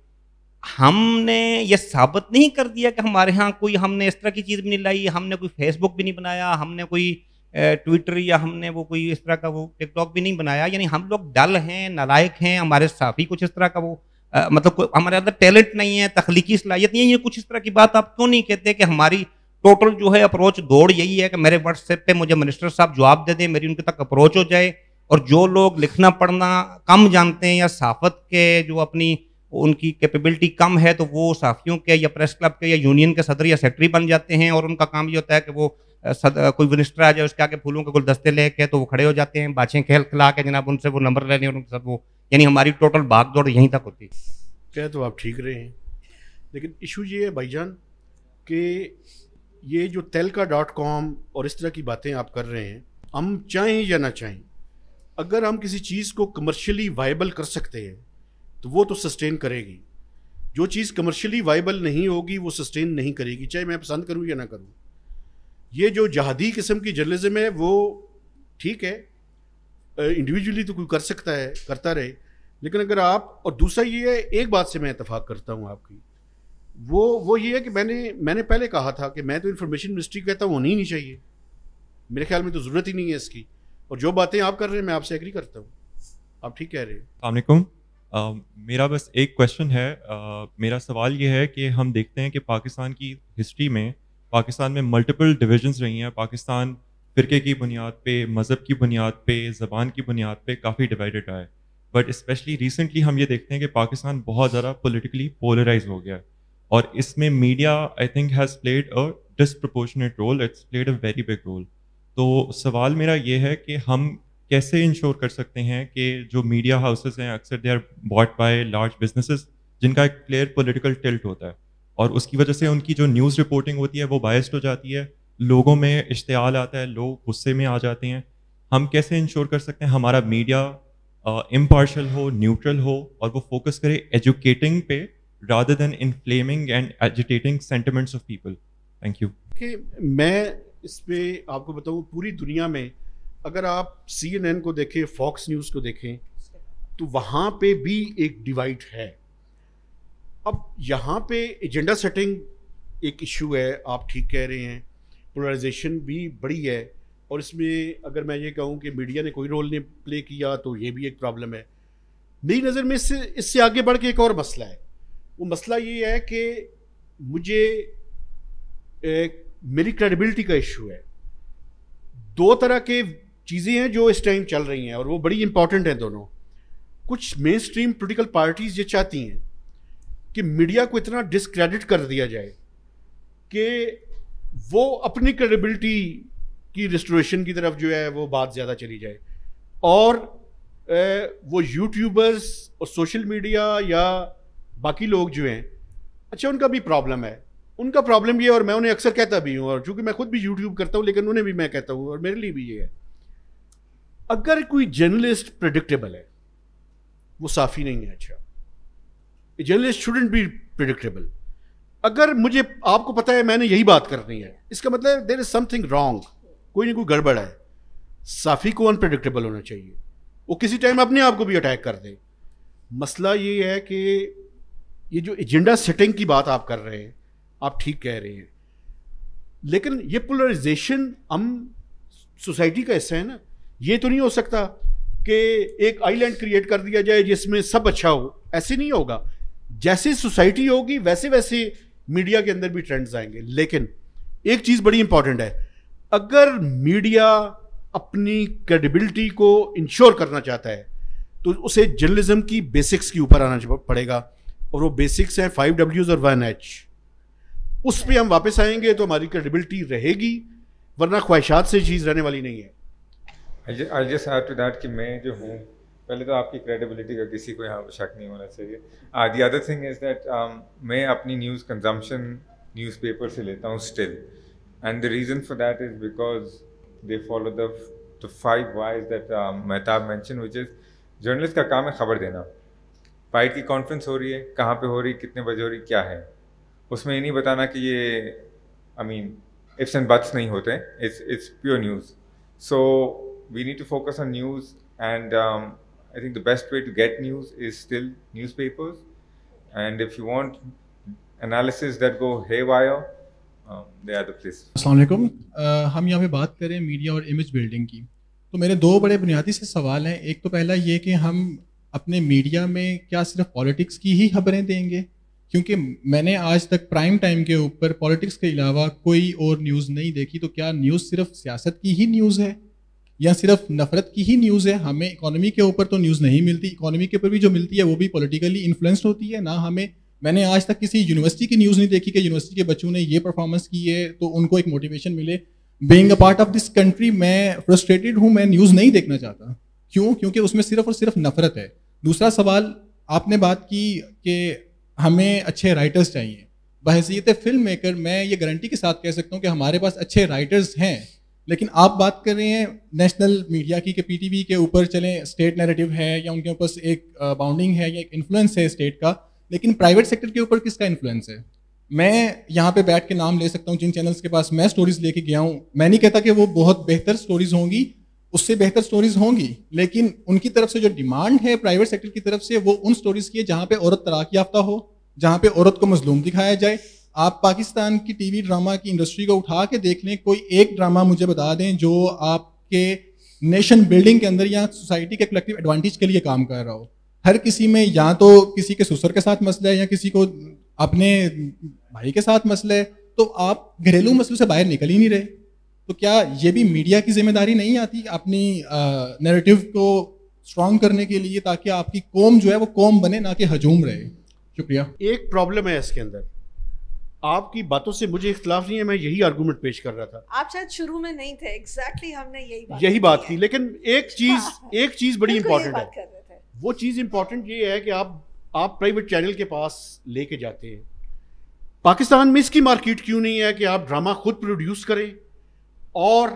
हमने ये साबित नहीं कर दिया कि हमारे यहाँ कोई हमने इस तरह की चीज़ भी नहीं लाई हमने कोई फेसबुक भी नहीं बनाया हमने कोई ट्विटर या हमने वो कोई इस तरह का वो टिकटॉक भी नहीं बनाया। यानी हम लोग डल हैं नालायक हैं हमारे साफी कुछ इस तरह का वो आ, मतलब हमारे अंदर टैलेंट नहीं है तख्लीकी सलाहियत नहीं है कुछ इस तरह की बात आप क्यों नहीं कहते कि हमारी टोटल जो है अप्रोच दौड़ यही है कि मेरे व्हाट्सएप पे मुझे मिनिस्टर साहब जवाब दे दें मेरी उनके तक अप्रोच हो जाए। और जो लोग लिखना पढ़ना कम जानते हैं या साफत के जो अपनी उनकी कैपेबिलिटी कम है तो वो साफियों के या प्रेस क्लब के या यूनियन के सदर या सेक्रेटरी बन जाते हैं और उनका काम ये होता है कि वो सद, कोई मिनिस्टर आ जाए उसके आगे फूलों के गुलदस्ते लेके तो वो खड़े हो जाते हैं बाछें खेल खिला के जनाब उनसे वो नंबर लेने और उनके साथ वो यानी हमारी टोटल भाग दौड़ यहीं तक होती। है कह तो आप ठीक रहे हैं लेकिन इशू ये है भाईजान कि ये जो तेलका डॉट कॉम और इस तरह की बातें आप कर रहे हैं, हम चाहें या ना चाहें, अगर हम किसी चीज़ को कमर्शियली वाइबल कर सकते हैं तो वो तो सस्टेन करेगी। जो चीज़ कमर्शियली वाइबल नहीं होगी, वो सस्टेन नहीं करेगी, चाहे मैं पसंद करूँ या ना करूँ। ये जो जहादी किस्म की जर्नलिज्म है, वो ठीक है इंडिविजुअली तो कोई कर सकता है, करता रहे, लेकिन अगर आप, और दूसरा ये है, एक बात से मैं इतफाक़ करता हूँ आपकी वो वो ये है कि मैंने मैंने पहले कहा था कि मैं तो इन्फॉर्मेशन मिनिस्ट्री कहता हूँ होनी ही नहीं चाहिए। मेरे ख्याल में तो ज़रूरत ही नहीं है इसकी। और जो बातें आप कर रहे हैं मैं आपसे एग्री करता हूँ। आप ठीक कह रहे हैं। मेरा बस एक क्वेश्चन है। uh, मेरा सवाल ये है कि हम देखते हैं कि पाकिस्तान की हिस्ट्री में पाकिस्तान में मल्टीपल डिविजन्स रही हैं। पाकिस्तान फ़िरके की बुनियाद पे मज़हब की बुनियाद पे ज़बान की बुनियाद पे काफ़ी डिवाइडेड है। बट स्पेशली रिसेंटली हम ये देखते हैं कि पाकिस्तान बहुत ज़्यादा पोलिटिकली पोलराइज हो गया है। और इसमें media I think has played a disproportionate role it's played a very big role तो सवाल मेरा ये है कि हम कैसे इंश्योर कर सकते हैं कि जो मीडिया हाउसेस हैं, अक्सर they are bought by large businesses जिनका एक क्लियर पॉलिटिकल टिल्ट होता है। और उसकी वजह से उनकी जो न्यूज़ रिपोर्टिंग होती है, वो बायस्ड हो जाती है। लोगों में इश्तेहाल आता है, लोग गुस्से में आ जाते हैं। हम कैसे इंश्योर कर सकते हैं हमारा मीडिया इम्पार्शल हो न्यूट्रल हो, और वो फोकस करे एजुकेटिंग पे then inflaming and agitating sentiments of people thank you कि मैं इस पर आपको बताऊँ, पूरी दुनिया में अगर आप CNN को देखें फॉक्स न्यूज़ को देखें तो वहाँ पे भी एक डिवाइड है। अब यहाँ पे एजेंडा सेटिंग एक इशू है, आप ठीक कह रहे हैं। पोलराइजेशन भी बड़ी है। और इसमें अगर मैं ये कहूँ कि मीडिया ने कोई रोल नहीं प्ले किया तो ये भी एक प्रॉब्लम है। मेरी नज़र में इससे इससे आगे बढ़ के एक और मसला है। वो मसला ये है कि मुझे एक मेरी क्रेडिबिलिटी का इशू है। दो तरह के चीज़ें हैं जो इस टाइम चल रही हैं और वो बड़ी इंपॉर्टेंट हैं दोनों। कुछ मेन स्ट्रीम पोलिटिकल पार्टीज़ ये चाहती हैं कि मीडिया को इतना डिसक्रेडिट कर दिया जाए कि वो अपनी क्रेडिबिलिटी की रिस्टोरेशन की तरफ़ जो है, वो बात ज़्यादा चली जाए। और वो यूट्यूबर्स और सोशल मीडिया या बाकी लोग जो हैं अच्छा उनका भी प्रॉब्लम है। उनका प्रॉब्लम ये और मैं उन्हें अक्सर कहता भी हूँ, और चूँकि मैं खुद भी यूट्यूब करता हूँ, लेकिन उन्हें भी मैं कहता हूँ, और मेरे लिए भी ये है। अगर कोई जर्नलिस्ट प्रडिक्टेबल है, वो साफ़ी नहीं है अच्छा। जर्नलिस्ट शुडेंट बी प्रिडिक्टेबल अगर मुझे, आपको पता है, मैंने यही बात करनी है, इसका मतलब देर इज़ समथिंग रॉन्ग कोई ना कोई गड़बड़ है। साफ़ी को अनप्रडिक्टेबल होना चाहिए। वो किसी टाइम अपने आप को भी अटैक कर दे। मसला ये है कि ये जो एजेंडा सेटिंग की बात आप कर रहे हैं, आप ठीक कह रहे हैं। लेकिन ये पोलराइजेशन हम सोसाइटी का हिस्सा है ना, ये तो नहीं हो सकता कि एक आइलैंड क्रिएट कर दिया जाए जिसमें सब अच्छा हो। ऐसे नहीं होगा। जैसी सोसाइटी होगी, वैसे वैसे मीडिया के अंदर भी ट्रेंड्स आएँगे। लेकिन एक चीज़ बड़ी इंपॉर्टेंट है, अगर मीडिया अपनी क्रेडिबिलिटी को इंश्योर करना चाहता है तो उसे जर्नलिज्म की बेसिक्स के ऊपर आना पड़ेगा। और वो बेसिक्स हैं फाइव डब्ल्यूज और वन एच उस पर हम वापस आएँगे तो हमारी क्रेडिबिलिटी रहेगी, वरना ख्वाहिशात से चीज़ रहने वाली नहीं है। I just add to that कि मैं जो हूँ, पहले तो आपकी क्रेडिबिलिटी का किसी को यहाँ शक नहीं होना चाहिए। The other thing is that मैं अपनी न्यूज़ कंजम्पशन न्यूज़पेपर से लेता हूँ still and the reason for that is because they follow the five whys that Mehtab mention which is journalist का काम है खबर देना। फाइट की कॉन्फ्रेंस हो रही है कहाँ पे हो रही कितने बजे हो रही क्या है? उसमें ये नहीं बताना कि ये I mean ifs and buts नहीं होते it's it's pure news so we need to focus on news and I think the best way to get news is still newspapers. And if you want analysis that go haywire, um, they. Uh, हम यहाँ पे बात करें media और image building की। तो मेरे दो बड़े बुनियादी से सवाल हैं। एक तो पहला ये कि हम अपने मीडिया में क्या सिर्फ़ पॉलिटिक्स की ही खबरें देंगे? क्योंकि मैंने आज तक प्राइम टाइम के ऊपर पॉलिटिक्स के अलावा कोई और न्यूज़ नहीं देखी तो क्या न्यूज़ सिर्फ़ सियासत की ही न्यूज़ है? या सिर्फ़ नफरत की ही न्यूज़ है? हमें इकोनॉमी के ऊपर तो न्यूज़ नहीं मिलती। इकोनॉमी के ऊपर भी जो मिलती है, वो भी पॉलिटिकली इन्फ्लुएंस्ड होती है। ना हमें, मैंने आज तक किसी यूनिवर्सिटी की न्यूज़ नहीं देखी कि यूनिवर्सिटी के बच्चों ने ये परफॉर्मेंस की है तो उनको एक मोटिवेशन मिले। Being a part of this country मैं फ्रस्ट्रेटेड हूँ, मैं न्यूज़ नहीं देखना चाहता। क्यों? क्योंकि उसमें सिर्फ़ और सिर्फ़ नफरत है। दूसरा सवाल, आपने बात की कि हमें अच्छे राइटर्स चाहिए। बहसीत फ़िल्म मेकर मैं ये गारंटी के साथ कह सकता हूँ कि हमारे पास अच्छे राइटर्स हैं, लेकिन आप बात कर रहे हैं नेशनल मीडिया की, कि पीटीवी के ऊपर चलें स्टेट नैरेटिव है या उनके ऊपर एक बाउंडिंग है या एक इन्फ्लुएंस है स्टेट का, लेकिन प्राइवेट सेक्टर के ऊपर किसका इन्फ्लुएंस है? मैं यहाँ पे बैठ के नाम ले सकता हूँ जिन चैनल्स के पास मैं स्टोरीज लेके गया हूँ। मैं नहीं कहता कि वो बहुत बेहतर स्टोरीज होंगी उससे बेहतर स्टोरीज होंगी। लेकिन उनकी तरफ़ से जो डिमांड है प्राइवेट सेक्टर की तरफ़ से, वो उन स्टोरीज की है जहाँ पे औरत तराक याफ्ता हो, जहाँ पे औरत को मजलूम दिखाया जाए। आप पाकिस्तान की टीवी ड्रामा की इंडस्ट्री को उठा के देख लें, कोई एक ड्रामा मुझे बता दें जो आपके नेशन बिल्डिंग के अंदर या सोसाइटी के कलेक्टिव एडवांटेज के लिए काम कर रहा हो। हर किसी में या तो किसी के ससुर के साथ मसला है या किसी को अपने भाई के साथ मसला है तो आप घरेलू मसलों से बाहर निकल ही नहीं रहे। तो क्या ये भी मीडिया की ज़िम्मेदारी नहीं आती अपनी नैरेटिव को स्ट्रॉन्ग करने के लिए ताकि आपकी कौम जो है वो कौम बने ना कि हजूम रहे? शुक्रिया। एक प्रॉब्लम है इसके अंदर। आपकी बातों से मुझे इख्तलाफ नहीं है मैं यही आर्गूमेंट पेश कर रहा था। आप शायद शुरू में नहीं थे एग्जैक्टली exactly हमने यही बात यही बात की लेकिन एक चीज़ हाँ, एक चीज़ बड़ी इंपॉर्टेंट है। वो चीज़ इंपॉर्टेंट ये है कि आप आप प्राइवेट चैनल के पास लेके जाते हैं। पाकिस्तान में इसकी मार्केट क्यों नहीं है कि आप ड्रामा खुद प्रोड्यूस करें? और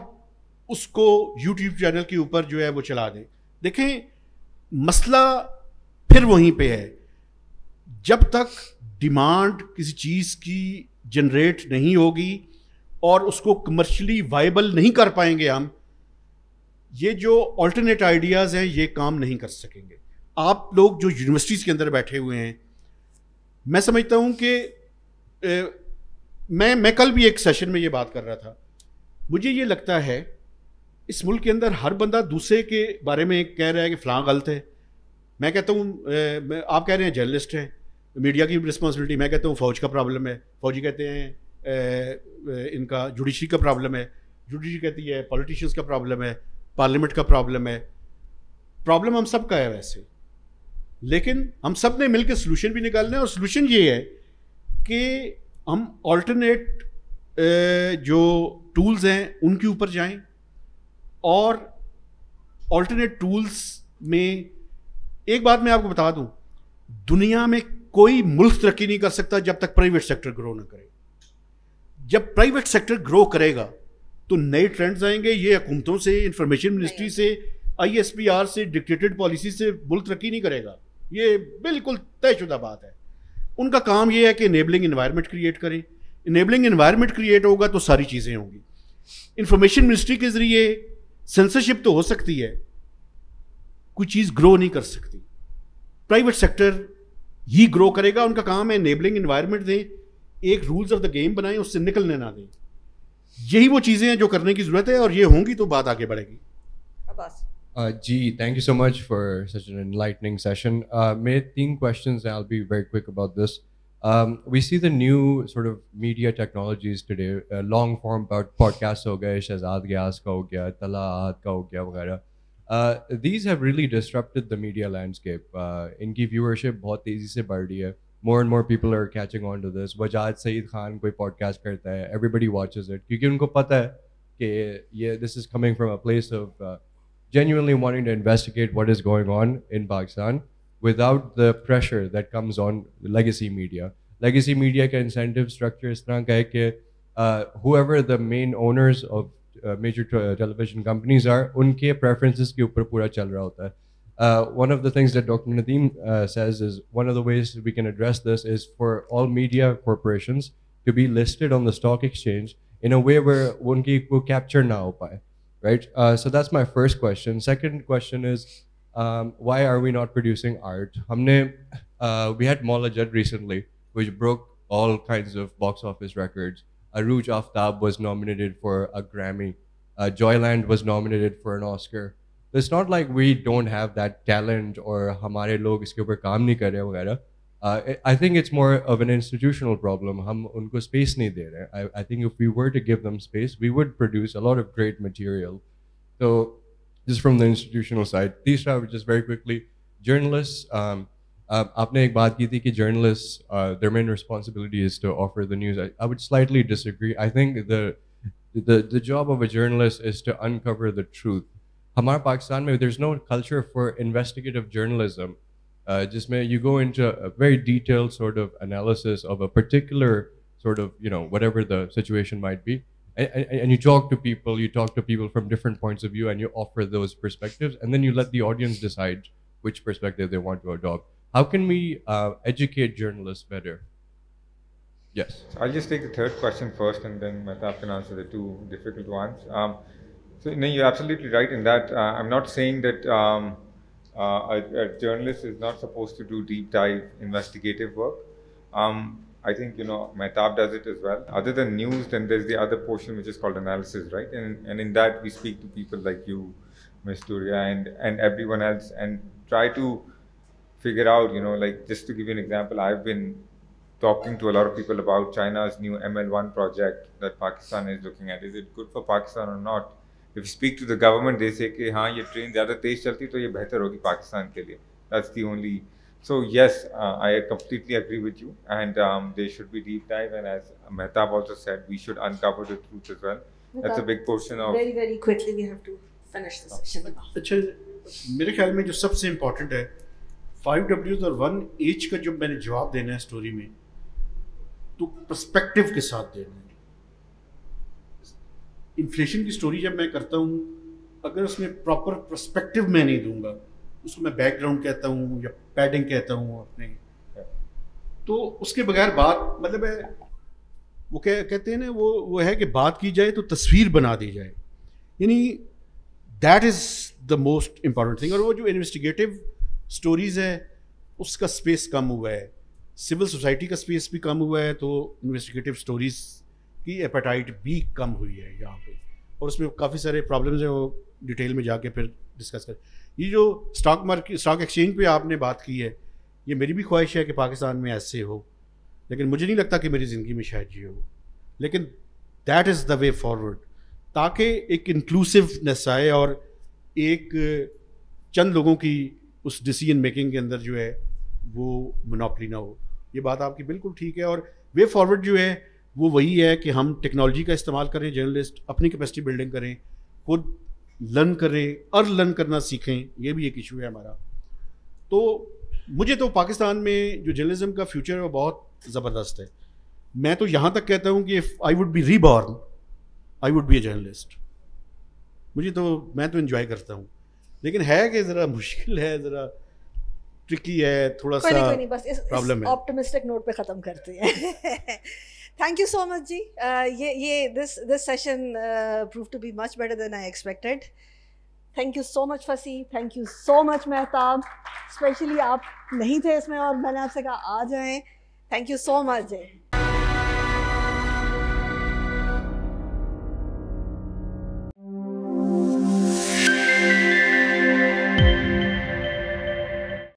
उसको यूट्यूब चैनल के ऊपर जो है वो चला दें। देखें, मसला फिर वहीं पे है। जब तक डिमांड किसी चीज़ की जनरेट नहीं होगी और उसको कमर्शली वाइबल नहीं कर पाएँगे हम, ये जो ऑल्टरनेट आइडियाज़ हैं, ये काम नहीं कर सकेंगे। आप लोग जो यूनिवर्सिटीज़ के अंदर बैठे हुए हैं, मैं समझता हूँ कि मैं मैं कल भी एक सेशन में ये बात कर रहा था। मुझे ये लगता है इस मुल्क के अंदर हर बंदा दूसरे के बारे में कह रहा है कि फ़लाँ गलत है। मैं कहता हूँ आप कह रहे हैं जर्नलिस्ट हैं मीडिया की रिस्पॉन्सिबिलिटी मैं कहता हूँ फ़ौज का प्रॉब्लम है। फौजी कहते हैं ए, इनका जुडिशरी का प्रॉब्लम है। जुडिशरी कहती है पॉलिटिशियंस का प्रॉब्लम है पार्लियामेंट का प्रॉब्लम है। प्रॉब्लम हम सब का है वैसे। लेकिन हम सबने मिलकर सोल्यूशन भी निकालना है और सोल्यूशन ये है कि हम ऑल्टरनेट जो टूल्स हैं, उनके ऊपर जाएँ और ऑल्टरनेट टूल्स में, एक बात मैं आपको बता दूँ, दुनिया में कोई मुल्क तरक्की नहीं कर सकता जब तक प्राइवेट सेक्टर ग्रो ना करे। जब प्राइवेट सेक्टर ग्रो करेगा तो नए ट्रेंड्स आएँगे, ये हुकूमतों से इंफॉर्मेशन मिनिस्ट्री से आईएसपीआर से डिक्टेटेड पॉलिसी से मुल्क तरक्की नहीं करेगा। ये बिल्कुल तयशुदा बात है। उनका काम ये है कि इनेबलिंग इन्वायरमेंट क्रिएट करें। इनेबलिंग इन्वायरमेंट क्रिएट होगा तो सारी चीज़ें होंगी। इंफॉर्मेशन मिनिस्ट्री के ज़रिए सेंसरशिप तो हो सकती है कोई चीज़ ग्रो नहीं कर सकती। प्राइवेट सेक्टर ही ग्रो करेगा उनका काम है इनेबलिंग इन्वायरमेंट दें एक रूल्स ऑफ़ द गेम बनाएँ उससे निकलने ना दें। यही वो चीज़ें हैं जो करने की ज़रूरत है और ये होंगी तो बात आगे बढ़ेगी। Uh, G, thank you so much for such an enlightening session. Uh, may तीन questions and I'll be very quick about this. Um, we see the new sort of media technologies today, uh, long form podcasts हो गए, Shahzad gas का हो गया, तला का हो गया वगैरह. Uh, these have really disrupted the media landscape. Uh, इनकी viewership बहुत तेज़ी से बढ़ रही है. More and more people are catching on to this. वजाद Saeed Khan कोई podcast करता है. Everybody watches it क्योंकि उनको पता है yeah, this is coming from a place of uh, genuinely wanting to investigate what is going on in Pakistan without the pressure that comes on legacy media. Legacy media ka incentive structure is uh, whoever the main owners of uh, major television companies are, unke preferences ke upar pura chal raha hota hai. Uh, one of the things that Dr. Nadeem uh, says is one of the ways we can address this is for all media corporations to be listed on the stock exchange in a way where unki ko capture na ho paye, right? Uh, so that's my first question. Second question is um, why are we not producing art Humne, uh, we had Maula Judd recently which broke all kinds of box office records Aruj Aftab was nominated for a Grammy uh, Joyland was nominated for an Oscar it's not like we don't have that talent or हमारे लोग इसके ऊपर काम नहीं कर रहे वगैरह uh, I think it's more of an institutional problem. हम उनको space नहीं दे रहे. I, I think if we were to give them space, we would produce a lot of great material. So, just from the institutional side. तीसरा, just very quickly, journalists. Um, uh, आपने एक बात की थी कि journalists, uh, their main responsibility is to offer the news. I, I would slightly disagree. I think the the the job of a journalist is to uncover the truth. हमारे पाकिस्तान में there's no culture for investigative journalism uh, just may you go into a very detailed sort of analysis of a particular sort of you know whatever the situation might be and, and, you talk to people you talk to people from different points of view and you offer those perspectives and then you let the audience decide which perspective they want to adopt. How can we uh, educate journalists better? Yes. So i'll just take the third question first and then Mehtab can answer the two difficult ones. Um, so no, you're absolutely right in that uh, i'm not saying that um, uh, a, a, journalist is not supposed to do deep dive investigative work. Um, I think you know Mehtab does it as well. Other than news, then there's the other portion which is called analysis, right? And and in that we speak to people like you, Ms. Turia, and and everyone else, and try to figure out, you know, like just to give you an example, I've been talking to a lot of people about China's new ML1 project that Pakistan is looking at. Is it good for Pakistan or not? If speak to the government they say कि हाँ ये train ज़्यादा तेज़ चलती तो ये बेहतर होगी पाकिस्तान के लिए that's the only So yes, uh, I completely agree with you, and um, there should be deep dive. And as Mehtab also said, we should uncover the truth as well. That's a big portion of. Very very quickly we have to finish the session. अच्छा मेरे ख्याल में जो सबसे important है five डब्ल्यूज और one H का जब मैंने जवाब देना है स्टोरी में तो पर्सपेक्टिव के साथ देना है इन्फ्लेशन की स्टोरी जब मैं करता हूँ अगर उसमें प्रॉपर परस्पेक्टिव मैं नहीं दूँगा उसको मैं बैकग्राउंड कहता हूँ या पैडिंग कहता हूँ अपने। तो उसके बगैर बात मतलब है वो कह कहते हैं ना वो वो है कि बात की जाए तो तस्वीर बना दी जाए। यानी that is the most important thing और वो जो इन्वेस्टिगेटिव स्टोरीज़ है उसका स्पेस कम हुआ है। सिविल सोसाइटी का स्पेस भी कम हुआ है तो इन्वेस्टिगेटिव स्टोरीज़ की एपेटाइट भी कम हुई है यहाँ पे। और उसमें काफ़ी सारे प्रॉब्लम्स हैं वो डिटेल में जाके फिर डिस्कस कर। ये जो स्टॉक मार्केट स्टॉक एक्सचेंज पे आपने बात की है, ये मेरी भी ख्वाहिश है कि पाकिस्तान में ऐसे हो। लेकिन मुझे नहीं लगता कि मेरी ज़िंदगी में शायद ये हो। लेकिन that is the way forward ताकि एक इंक्लूसिवनेस आए और एक चंद लोगों की उस डिसीज़न मेकिंग के अंदर जो है, वो मुनापली ना हो। ये बात आपकी बिल्कुल ठीक है और वे फॉरवर्ड जो है, वो वही है कि हम टेक्नोलॉजी का इस्तेमाल करें जर्नलिस्ट अपनी कैपेसिटी बिल्डिंग करें, खुद लर्न करें और लर्न करना सीखें ये भी एक इशू है हमारा। तो मुझे तो पाकिस्तान में जो जर्नलिज्म का फ्यूचर है वो बहुत ज़बरदस्त है। मैं तो यहाँ तक कहता हूँ कि if I would be reborn I would be a journalist मुझे तो मैं तो इन्जॉय करता हूँ। लेकिन है कि ज़रा मुश्किल है ज़रा ट्रिकी है थोड़ा सा प्रॉब्लम है। ऑप्टिमिस्टिक नोट पे ख़त्म करते हैं। So much, Ji. Uh, yeah, yeah, this this session uh, proved to be much better than I expected. Thank you so much, Fasi. Thank you so much, Mehtab. Especially आप नहीं थे इसमें और मैंने आपसे कहा आ जाएँ. Thank you so much, Jay.